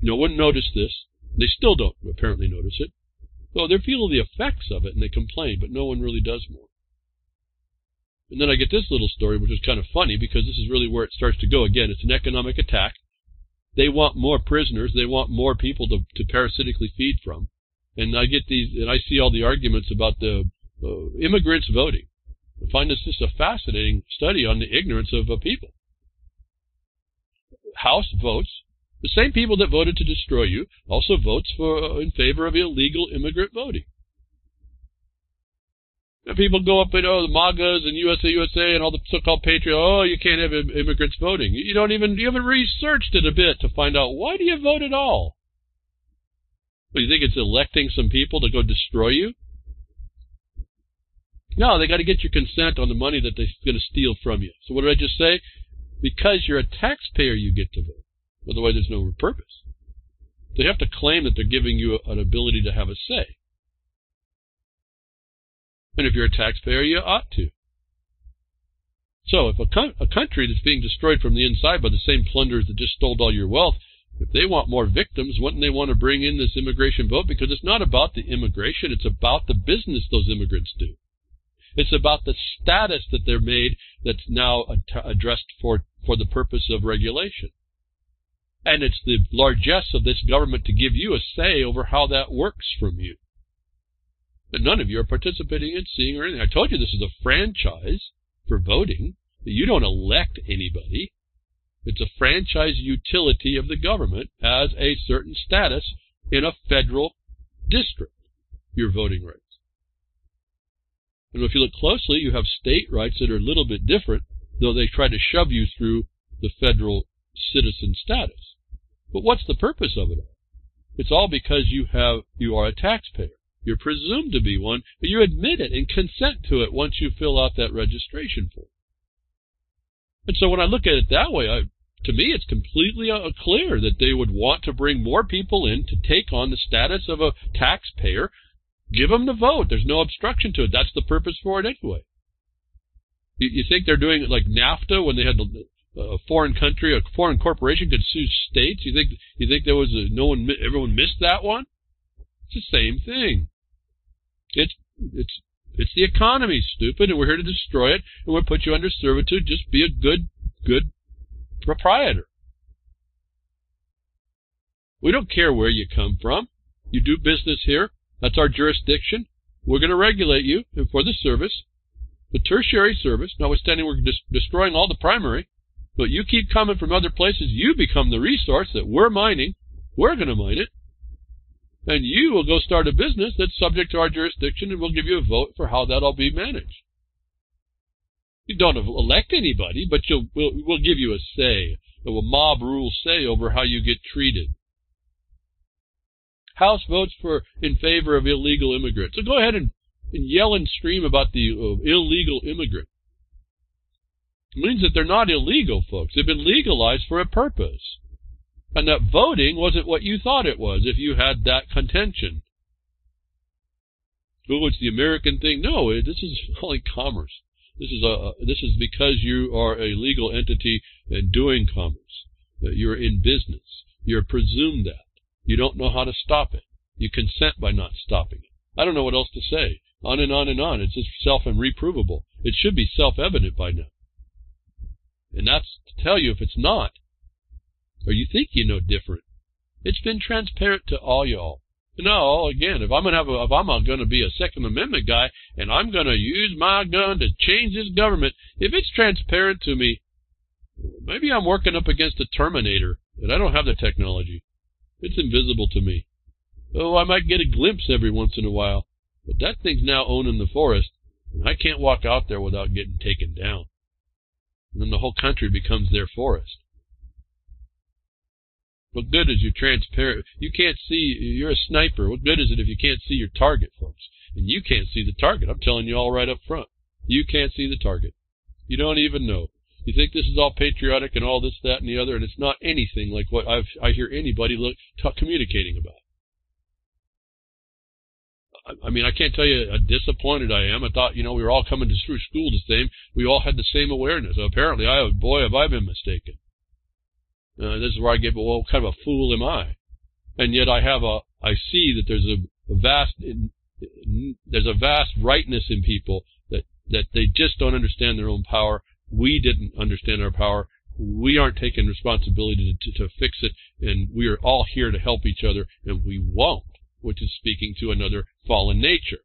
No one noticed this. They still don't apparently notice it. Well, they're feeling the effects of it and they complain, but no one really does more. And then I get this little story, which is kind of funny because this is really where it starts to go. Again, it's an economic attack. They want more prisoners. They want more people to, to parasitically feed from. And I get these, and I see all the arguments about the uh, immigrants voting. I find this just a fascinating study on the ignorance of a people. House votes. The same people that voted to destroy you also votes for uh, in favor of illegal immigrant voting. People go up and, oh, the MAGAs and USA, USA and all the so-called patriots, oh, you can't have immigrants voting. You don't even, you haven't researched it a bit to find out why do you vote at all? Well, you think it's electing some people to go destroy you? No, they got to get your consent on the money that they're going to steal from you. So what did I just say? Because you're a taxpayer, you get to vote. Otherwise, there's no purpose. They have to claim that they're giving you an ability to have a say. And if you're a taxpayer, you ought to. So if a, co a country that's being destroyed from the inside by the same plunderers that just stole all your wealth, if they want more victims, wouldn't they want to bring in this immigration vote? Because it's not about the immigration, it's about the business those immigrants do. It's about the status that they're made that's now addressed for, for the purpose of regulation. And it's the largesse of this government to give you a say over how that works from you. None of you are participating in seeing or anything. I told you this is a franchise for voting. You don't elect anybody. It's a franchise utility of the government as a certain status in a federal district, your voting rights. And if you look closely, you have state rights that are a little bit different, though they try to shove you through the federal citizen status. But what's the purpose of it all? It's all because you have you are a taxpayer. You're presumed to be one, but you admit it and consent to it once you fill out that registration form. And so when I look at it that way, I, to me it's completely uh, clear that they would want to bring more people in to take on the status of a taxpayer. Give them the vote. There's no obstruction to it. That's the purpose for it anyway. You, you think they're doing it like NAFTA when they had a foreign country, a foreign corporation could sue states. You think you think there was a, no one, everyone missed that one? It's the same thing. It's it's it's the economy, stupid, and we're here to destroy it, and we'll put you under servitude. Just be a good good proprietor. We don't care where you come from. You do business here. That's our jurisdiction. We're going to regulate you for the service, the tertiary service, notwithstanding we're destroying all the primary. But you keep coming from other places, you become the resource that we're mining. We're going to mine it. And you will go start a business that's subject to our jurisdiction and we'll give you a vote for how that'll be managed. You don't elect anybody, but you'll, we'll, we'll give you a say, a mob rule say over how you get treated. House votes for in favor of illegal immigrants. So go ahead and, and yell and scream about the uh, illegal immigrant It means that they're not illegal, folks. They've been legalized for a purpose. And that voting wasn't what you thought it was if you had that contention. Oh, it's the American thing. No, this is only commerce. This is a this is because you are a legal entity and doing commerce. You're in business. You're presumed that. You don't know how to stop it. You consent by not stopping it. I don't know what else to say. On and on and on. It's just self and reprovable. It should be self-evident by now. And that's to tell you if it's not, or you think you know different. It's been transparent to all y'all. No, again, if I'm gonna have a, if I'm going to be a Second Amendment guy and I'm going to use my gun to change this government, if it's transparent to me, maybe I'm working up against a Terminator and I don't have the technology. It's invisible to me. Oh, I might get a glimpse every once in a while, but that thing's now owning the forest, and I can't walk out there without getting taken down. And then the whole country becomes their forest. What good is your transparent? You can't see. You're a sniper. What good is it if you can't see your target, folks? And you can't see the target. I'm telling you all right up front. You can't see the target. You don't even know. You think this is all patriotic and all this, that, and the other, and it's not anything like what I've, I hear anybody look, communicating about. I mean, I can't tell you how disappointed I am. I thought, you know, we were all coming through school the same. We all had the same awareness. Apparently, I, boy, have I been mistaken. Uh, this is where I get, well, what kind of a fool am I? And yet I have a, I see that there's a, a vast, there's a vast rightness in people that, that they just don't understand their own power. We didn't understand our power. We aren't taking responsibility to, to, to fix it, and we are all here to help each other, and we won't which is speaking to another fallen nature.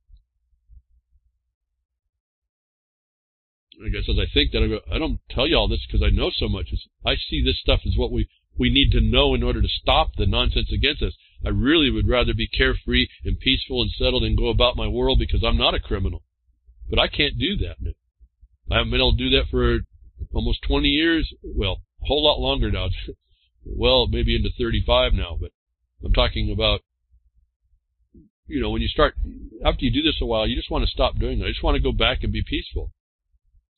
I guess as I think that, I, go, I don't tell you all this because I know so much. It's, I see this stuff as what we, we need to know in order to stop the nonsense against us. I really would rather be carefree and peaceful and settled and go about my world because I'm not a criminal. But I can't do that now. I haven't been able to do that for almost 20 years. Well, a whole lot longer now. well, maybe into 35 now, but I'm talking about, you know, when you start, after you do this a while, you just want to stop doing that. I just want to go back and be peaceful.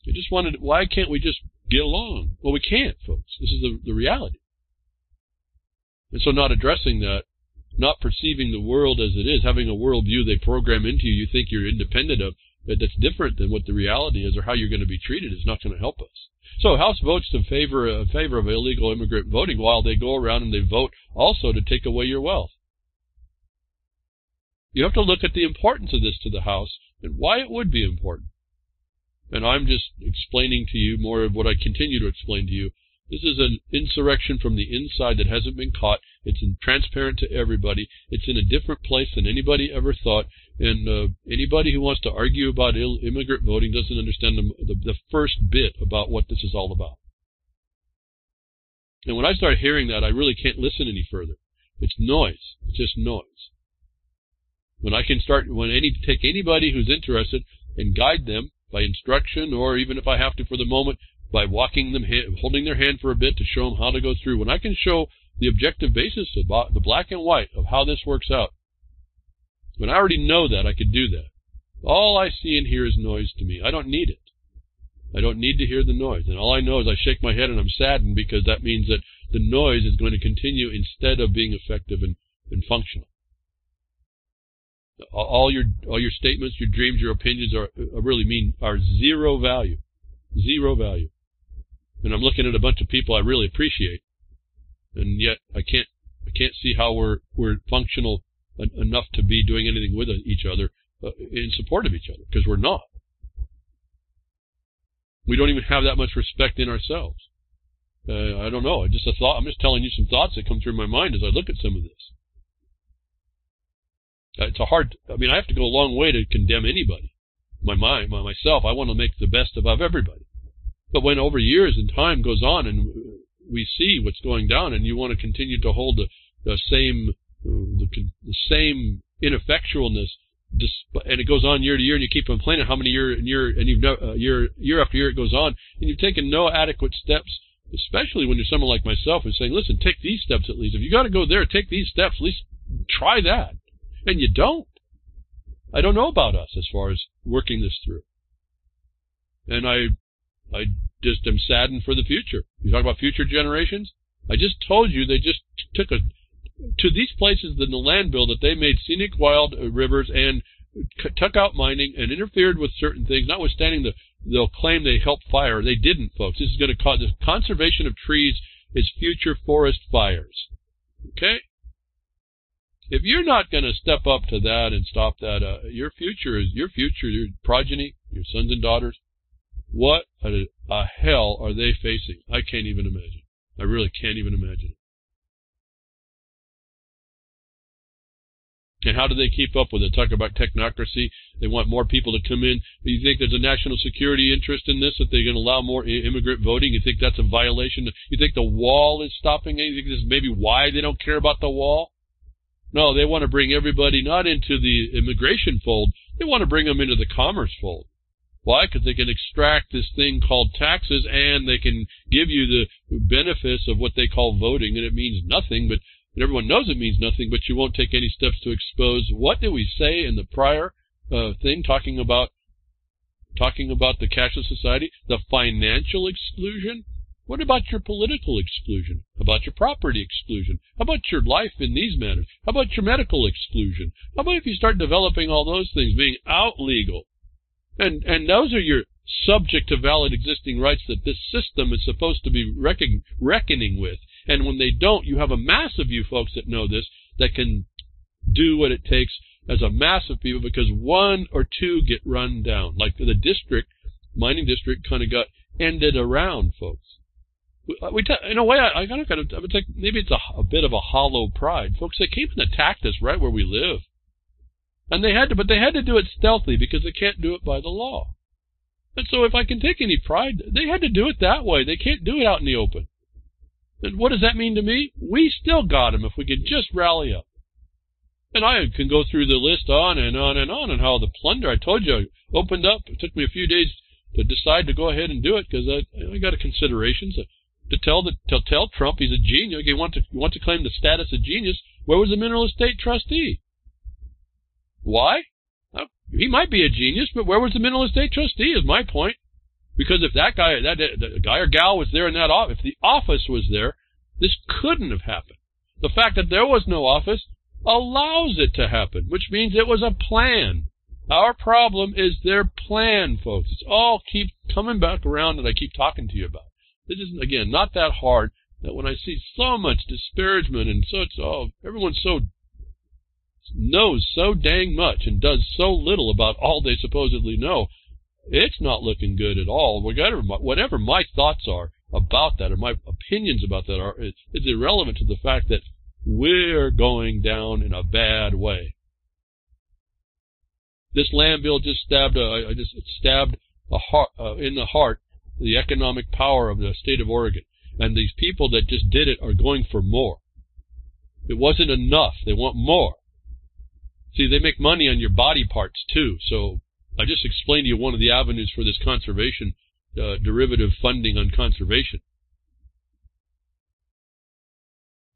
I just wanted, why can't we just get along? Well, we can't, folks. This is the, the reality. And so not addressing that, not perceiving the world as it is, having a worldview they program into you, you think you're independent of, that's different than what the reality is or how you're going to be treated is not going to help us. So House votes in favor, uh, in favor of illegal immigrant voting while they go around and they vote also to take away your wealth. You have to look at the importance of this to the House and why it would be important. And I'm just explaining to you more of what I continue to explain to you. This is an insurrection from the inside that hasn't been caught. It's transparent to everybody. It's in a different place than anybody ever thought. And uh, anybody who wants to argue about Ill immigrant voting doesn't understand the, the, the first bit about what this is all about. And when I start hearing that, I really can't listen any further. It's noise. It's just noise. When I can start, when any take anybody who's interested and guide them by instruction, or even if I have to for the moment, by walking them, holding their hand for a bit to show them how to go through. When I can show the objective basis of the black and white of how this works out, when I already know that, I could do that. All I see and hear is noise to me. I don't need it. I don't need to hear the noise. And all I know is I shake my head and I'm saddened because that means that the noise is going to continue instead of being effective and, and functional. All your all your statements, your dreams, your opinions are, are really mean are zero value, zero value. And I'm looking at a bunch of people I really appreciate, and yet I can't I can't see how we're we're functional enough to be doing anything with each other uh, in support of each other because we're not. We don't even have that much respect in ourselves. Uh, I don't know. I just a thought. I'm just telling you some thoughts that come through my mind as I look at some of this. It's a hard. I mean, I have to go a long way to condemn anybody. My mind, my, myself. I want to make the best above everybody. But when over years and time goes on and we see what's going down, and you want to continue to hold the, the same the, the same ineffectualness, and it goes on year to year, and you keep complaining how many year and year and you've uh, year year after year it goes on, and you've taken no adequate steps. Especially when you're someone like myself who's saying, "Listen, take these steps at least. If you got to go there, take these steps. At least try that." And you don't. I don't know about us as far as working this through. And I, I just am saddened for the future. You talk about future generations. I just told you they just took a to these places in the land bill that they made scenic wild uh, rivers and took out mining and interfered with certain things, notwithstanding the they'll claim they helped fire. They didn't, folks. This is going to cause the conservation of trees is future forest fires. Okay? If you're not going to step up to that and stop that, uh, your future is your future, your progeny, your sons and daughters. What a, a hell are they facing? I can't even imagine. I really can't even imagine it. And how do they keep up with it? Talk about technocracy. They want more people to come in. Do You think there's a national security interest in this, that they're going to allow more immigrant voting? You think that's a violation? You think the wall is stopping think this is maybe why they don't care about the wall? No, they want to bring everybody not into the immigration fold. They want to bring them into the commerce fold. Why? Because they can extract this thing called taxes and they can give you the benefits of what they call voting, and it means nothing, but everyone knows it means nothing, but you won't take any steps to expose. What did we say in the prior uh, thing talking about talking about the cashless society? The financial exclusion. What about your political exclusion? About your property exclusion? About your life in these matters? About your medical exclusion? How about if you start developing all those things being out legal? And and those are your subject to valid existing rights that this system is supposed to be reckon, reckoning with. And when they don't, you have a mass of you folks that know this that can do what it takes as a mass of people because one or two get run down. Like the district, mining district kind of got ended around, folks. We, uh, we in a way, I, I kind of, kind of, I would maybe it's a, a bit of a hollow pride. Folks, they came and attacked us right where we live. And they had to, but they had to do it stealthy because they can't do it by the law. And so if I can take any pride, they had to do it that way. They can't do it out in the open. And what does that mean to me? We still got them if we could just rally up. And I can go through the list on and on and on and how the plunder, I told you, opened up. It took me a few days to decide to go ahead and do it because I, I got a considerations to tell the to tell Trump he's a genius. He wants to to claim the status of genius. Where was the mineral estate trustee? Why? He might be a genius, but where was the mineral estate trustee? Is my point. Because if that guy, that, that guy or gal was there in that office, if the office was there, this couldn't have happened. The fact that there was no office allows it to happen, which means it was a plan. Our problem is their plan, folks. It's all keep coming back around that I keep talking to you about. This is again not that hard. That when I see so much disparagement and such, oh, everyone's so knows so dang much and does so little about all they supposedly know, it's not looking good at all. Whatever my, whatever my thoughts are about that or my opinions about that are, it's, irrelevant to the fact that we're going down in a bad way. This land bill just stabbed, a, just stabbed a heart, uh, in the heart the economic power of the state of Oregon. And these people that just did it are going for more. It wasn't enough. They want more. See, they make money on your body parts too. So I just explained to you one of the avenues for this conservation uh, derivative funding on conservation.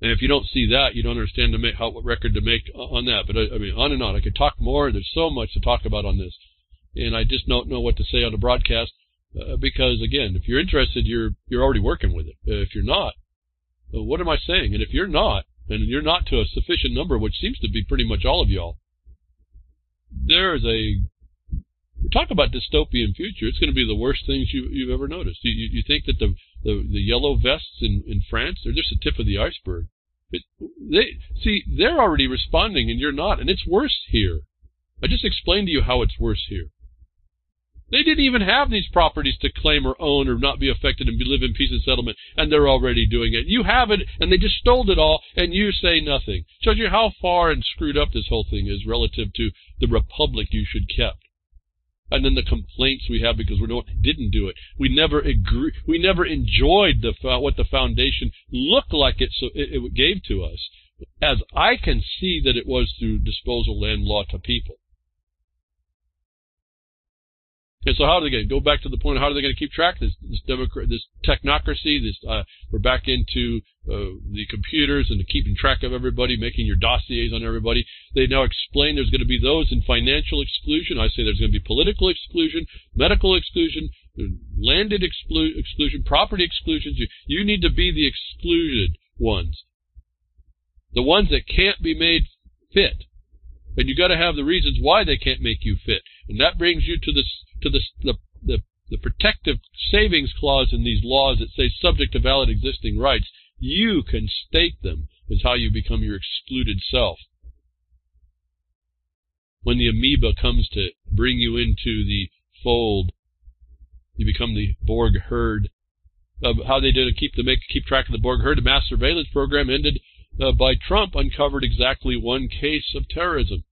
And if you don't see that, you don't understand to make, how what record to make on that. But I, I, mean, on and on. I could talk more. There's so much to talk about on this, and I just don't know what to say on the broadcast uh, because, again, if you're interested, you're you're already working with it. Uh, if you're not, uh, what am I saying? And if you're not, and you're not to a sufficient number, which seems to be pretty much all of y'all, there is a we talk about dystopian future. It's going to be the worst things you, you've ever noticed. You, you, you think that the, the, the yellow vests in, in France are just the tip of the iceberg. It, they see they're already responding and you're not, and it's worse here. I just explained to you how it's worse here. They didn't even have these properties to claim or own or not be affected and live in peace and settlement, and they're already doing it. You have it, and they just stole it all, and you say nothing. Shows you how far and screwed up this whole thing is relative to the republic you should kept. And then the complaints we have because we didn't do it. We never agree, we never enjoyed the what the foundation looked like it so it, it gave to us, as I can see that it was through disposal land law to people. And so how are they going to go back to the point how are they going to keep track of this, this democrat, this technocracy? This uh, we're back into uh, the computers and keeping track of everybody, making your dossiers on everybody. They now explain there's going to be those in financial exclusion. I say there's going to be political exclusion, medical exclusion, landed exclu- exclusion, property exclusions. You, you need to be the excluded ones, the ones that can't be made fit, and you got to have the reasons why they can't make you fit. And that brings you to this to the, the, the, the protective savings clause in these laws that say subject to valid existing rights, you can state them as how you become your excluded self. When the amoeba comes to bring you into the fold, you become the Borg herd. Uh, how they did to keep the make keep track of the Borg herd. The mass surveillance program ended uh, by Trump uncovered exactly one case of terrorism.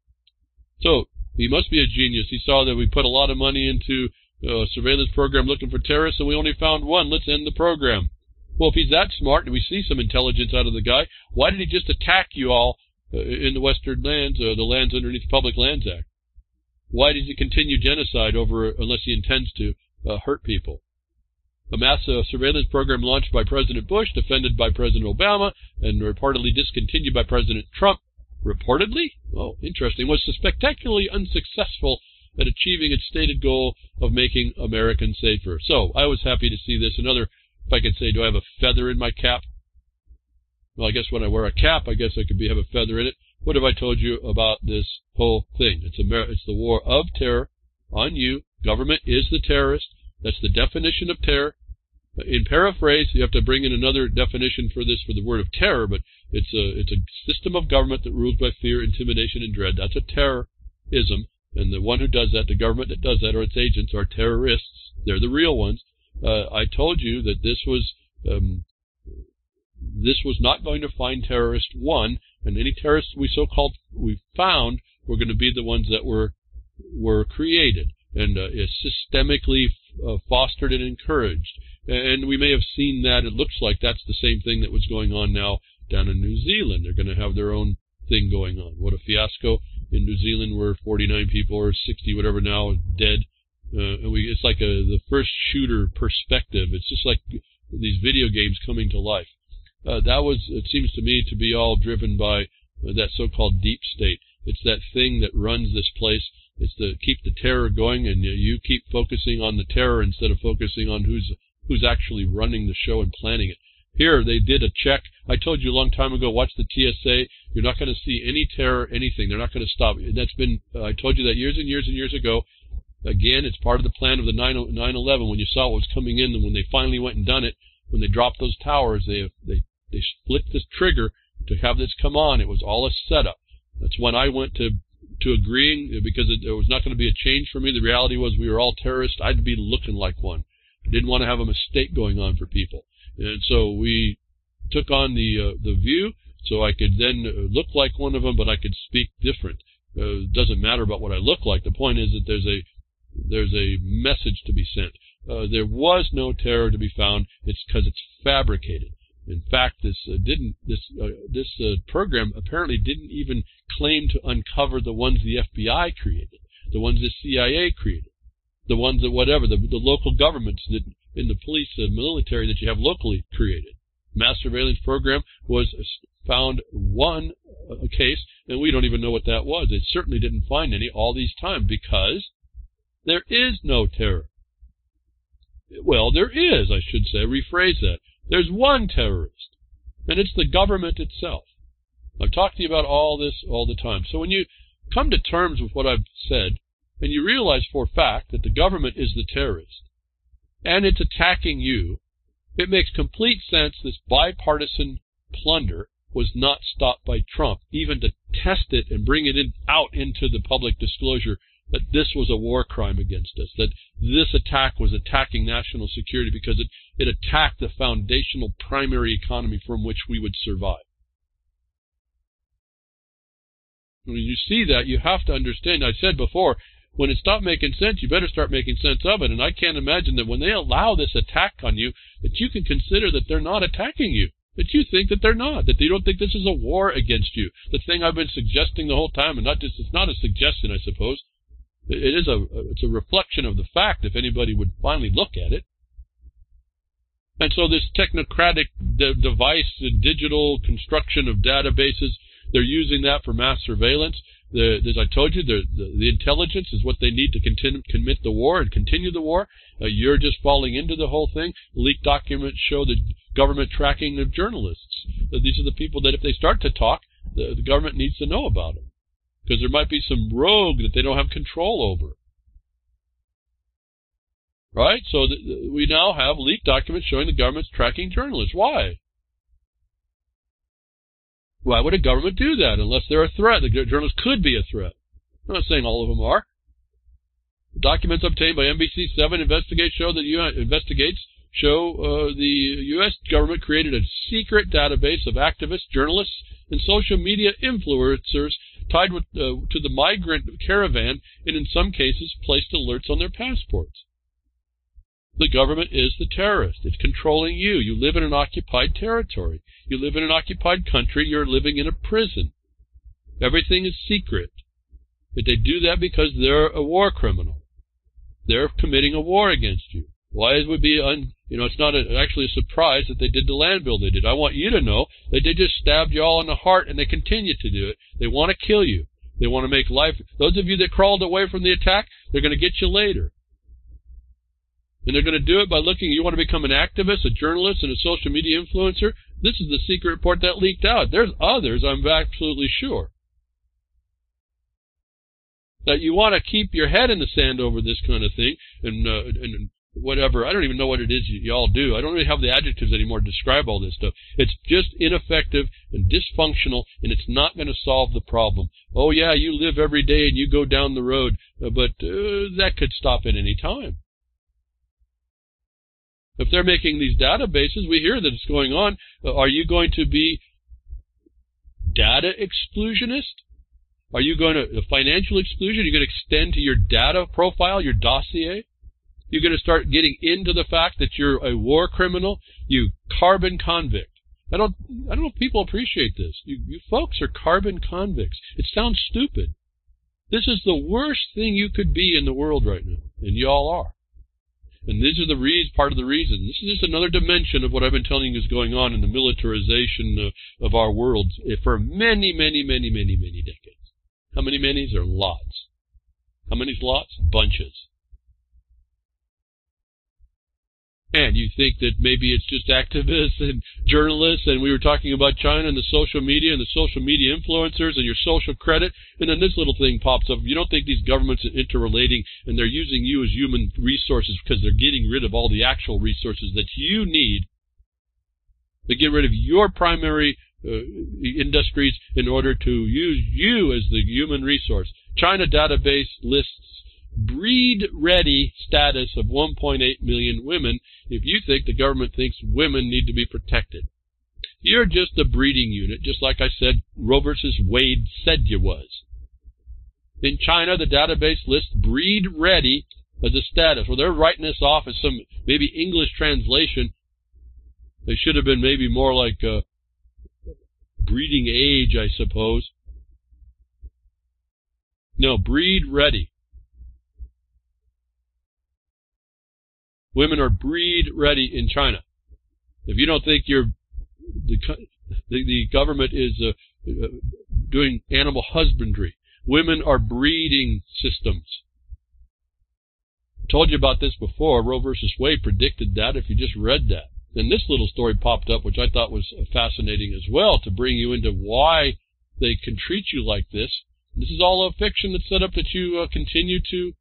So he must be a genius. He saw that we put a lot of money into a surveillance program looking for terrorists, and we only found one. Let's end the program. Well, if he's that smart and we see some intelligence out of the guy, why did he just attack you all uh, in the Western lands, uh, the lands underneath the Public Lands Act? Why does he continue genocide over, unless he intends to, uh, hurt people? A mass uh, surveillance program launched by President Bush, defended by President Obama, and reportedly discontinued by President Trump reportedly, oh, interesting, was spectacularly unsuccessful at achieving its stated goal of making Americans safer. So I was happy to see this. Another, if I could say, do I have a feather in my cap? Well, I guess when I wear a cap, I guess I could be, have a feather in it. What have I told you about this whole thing? It's, Amer- it's the war of terror on you. Government is the terrorist. That's the definition of terror. In paraphrase, you have to bring in another definition for this for the word of terror, but it's a it's a system of government that rules by fear, intimidation, and dread. That's a terrorism, and the one who does that, the government that does that, or its agents, are terrorists. They're the real ones. Uh, I told you that this was um, this was not going to find terrorist one, and any terrorists we so-called we found were going to be the ones that were were created and uh, systemically uh, fostered and encouraged. And we may have seen that. It looks like that's the same thing that was going on now down in New Zealand. They're going to have their own thing going on. What a fiasco in New Zealand where 49 people or 60, whatever now, dead. Uh, and we, it's like a, the first shooter perspective. It's just like these video games coming to life. Uh, that was, it seems to me, to be all driven by that so-called deep state. It's that thing that runs this place. It's to keep the terror going, and you keep focusing on the terror instead of focusing on who's who's actually running the show and planning it. Here, they did a check. I told you a long time ago, watch the TSA. You're not going to see any terror, anything. They're not going to stop. That's been, uh, I told you that years and years and years ago. Again, it's part of the plan of the 9/11 when you saw what was coming in, when they finally went and done it, when they dropped those towers, they they they split this trigger to have this come on. It was all a setup. That's when I went to to agreeing because it, there was not going to be a change for me. The reality was we were all terrorists. I'd be looking like one. I didn't want to have a mistake going on for people, and so we took on the uh, the view so I could then look like one of them, but I could speak different. Uh, it doesn't matter about what I look like. The point is that there's a there's a message to be sent. Uh, there was no terror to be found. It's because it's fabricated. In fact, this uh, didn't this uh, this uh, program apparently didn't even claim to uncover the ones the FBI created, the ones the CIA created, the ones that whatever the, the local governments that in the police and military that you have locally created. Mass surveillance program was found one uh, case, and we don't even know what that was. It certainly didn't find any all these time because there is no terror. Well, there is, I should say, rephrase that. There's one terrorist, and it's the government itself. I've talked to you about all this all the time. So when you come to terms with what I've said, and you realize for a fact that the government is the terrorist, and it's attacking you, it makes complete sense this bipartisan plunder was not stopped by Trump, even to test it and bring it in, out into the public disclosure that this was a war crime against us, that this attack was attacking national security because it, it attacked the foundational primary economy from which we would survive. When you see that, you have to understand, I said before, when it stopped making sense, you better start making sense of it. And I can't imagine that when they allow this attack on you, that you can consider that they're not attacking you. That you think that they're not, that you don't think this is a war against you. The thing I've been suggesting the whole time, and not just, it's not a suggestion, I suppose, it is a it's a reflection of the fact if anybody would finally look at it. And so this technocratic de device the digital construction of databases, they're using that for mass surveillance. The, as I told you, the, the, the, intelligence is what they need to continue, commit the war and continue the war. Uh, you're just falling into the whole thing. Leaked documents show the government tracking of journalists. Uh, these are the people that if they start to talk, the, the government needs to know about them because there might be some rogue that they don't have control over. Right? So we now have leaked documents showing the government's tracking journalists. Why? Why would a government do that unless they're a threat? The journalists could be a threat. I'm not saying all of them are. Documents obtained by NBC7 investigate show that investigates show uh, the U.S. government created a secret database of activists, journalists, and social media influencers tied with, uh, to the migrant caravan and in some cases placed alerts on their passports. The government is the terrorist. It's controlling you. You live in an occupied territory. You live in an occupied country. You're living in a prison. Everything is secret. But they do that because they're a war criminal. They're committing a war against you. Why it would be un, you know, it's not a, actually a surprise that they did the land bill they did. I want you to know that they just stabbed you all in the heart and they continue to do it. They want to kill you. They want to make life. Those of you that crawled away from the attack, they're going to get you later. And they're going to do it by looking. You want to become an activist, a journalist, and a social media influencer? This is the secret report that leaked out. There's others, I'm absolutely sure. That you want to keep your head in the sand over this kind of thing and, uh, and whatever. I don't even know what it is y'all do. I don't really have the adjectives anymore to describe all this stuff. It's just ineffective and dysfunctional, and it's not going to solve the problem. Oh, yeah, you live every day and you go down the road, uh, but uh, that could stop at any time. If they're making these databases, we hear that it's going on. Uh, are you going to be data exclusionist? Are you going to financial exclusion? Are you going to extend to your data profile, your dossier? You're going to start getting into the fact that you're a war criminal, you carbon convict. I don't I don't know if people appreciate this. You, you folks are carbon convicts. It sounds stupid. This is the worst thing you could be in the world right now, and y'all are. And these are the reasons, part of the reason. This is just another dimension of what I've been telling you is going on in the militarization of, of our world for many, many, many, many, many decades. How many manys? Are lots. How many lots? Bunches. And you think that maybe it's just activists and journalists, and we were talking about China and the social media and the social media influencers and your social credit, and then this little thing pops up. You don't think these governments are interrelating and they're using you as human resources because they're getting rid of all the actual resources that you need to get rid of your primary uh, industries in order to use you as the human resource. China database lists breed ready status of 1.8 million women if you think the government thinks women need to be protected. You're just a breeding unit, just like I said Roe versus Wade said you was. In China, the database lists breed ready as a status. Well, they're writing this off as some maybe English translation. They should have been maybe more like uh, breeding age, I suppose. No, breed ready. Women are breed ready in China. If you don't think you're the the, the government is uh, uh, doing animal husbandry, women are breeding systems. Told you about this before. Roe versus Wade predicted that. If you just read that, then this little story popped up, which I thought was fascinating as well, to bring you into why they can treat you like this. This is all a fiction that's set up that you uh, continue to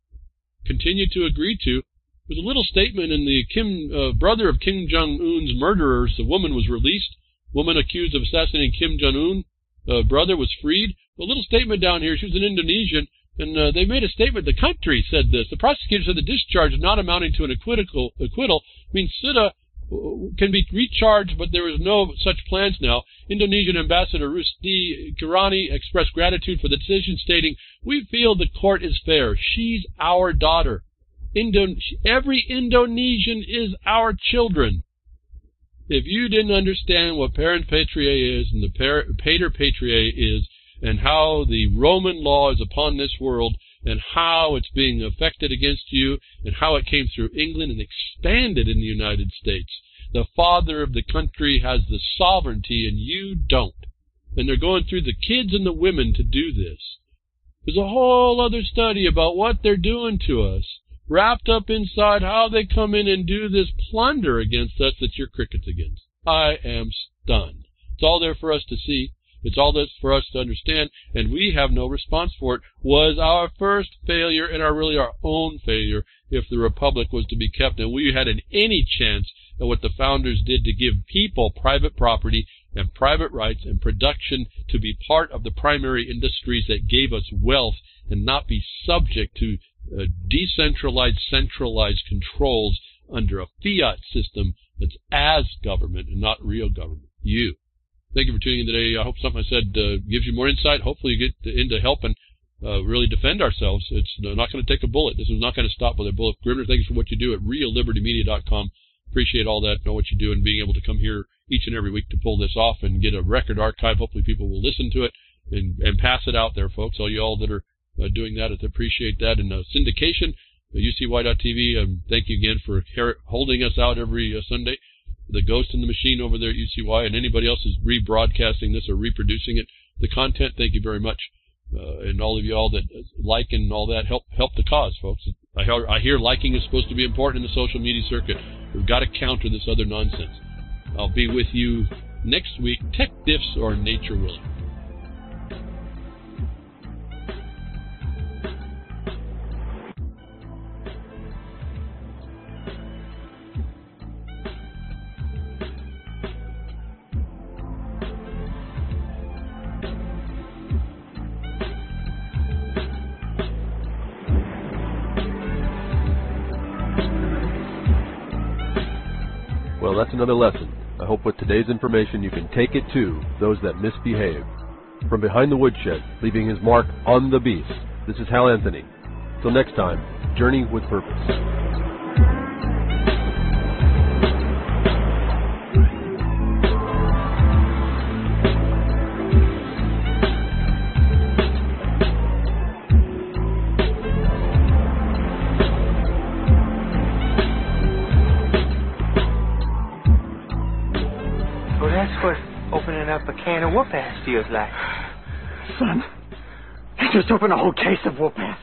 continue to agree to there's a little statement in the Kim uh, brother of Kim Jong Un's murderers. The woman was released. Woman accused of assassinating Kim Jong Un uh, brother was freed. A little statement down here. She was an Indonesian, and uh, they made a statement. The country said this. The prosecutor said the discharge not amounting to an acquittal, acquittal means Siti uh, can be recharged, but there is no such plans now. Indonesian Ambassador Rusdi Kirana expressed gratitude for the decision, stating, "We feel the court is fair. She's our daughter." Indo- every Indonesian is our children. If you didn't understand what parens patriae is and the par- pater patriae is and how the Roman law is upon this world and how it's being affected against you and how it came through England and expanded in the United States, the father of the country has the sovereignty and you don't. And they're going through the kids and the women to do this. There's a whole other study about what they're doing to us wrapped up inside how they come in and do this plunder against us that you're crickets against. I am stunned. It's all there for us to see. It's all there for us to understand, and we have no response for it. Was our first failure and our really our own failure if the republic was to be kept, and we had an any chance at what the founders did to give people private property and private rights and production to be part of the primary industries that gave us wealth and not be subject to uh, decentralized, centralized controls under a fiat system that's as government and not real government. You. Thank you for tuning in today. I hope something I said uh, gives you more insight. Hopefully, you get into helping uh, really defend ourselves. It's not going to take a bullet. This is not going to stop with a bullet. Grimner, thank you for what you do at reallibertymedia.com. Appreciate all that, know what you do, and being able to come here each and every week to pull this off and get a record archive. Hopefully, people will listen to it and, and pass it out there, folks. All you all that are uh, doing that. I appreciate that. And uh, syndication, uh, UCY.tv, um, thank you again for holding us out every uh, Sunday. The Ghost in the Machine over there at UCY, and anybody else is rebroadcasting this or reproducing it. The content, thank you very much. Uh, and all of you all that like and all that help help the cause, folks. I hear, I hear liking is supposed to be important in the social media circuit. We've got to counter this other nonsense. I'll be with you next week, tech diffs or nature willing. Another lesson. I hope with today's information you can take it to those that misbehave. From behind the woodshed, leaving his mark on the beast, this is Hal Anthony. Till next time, journey with purpose. Feels like. Son, you just opened a whole case of ass.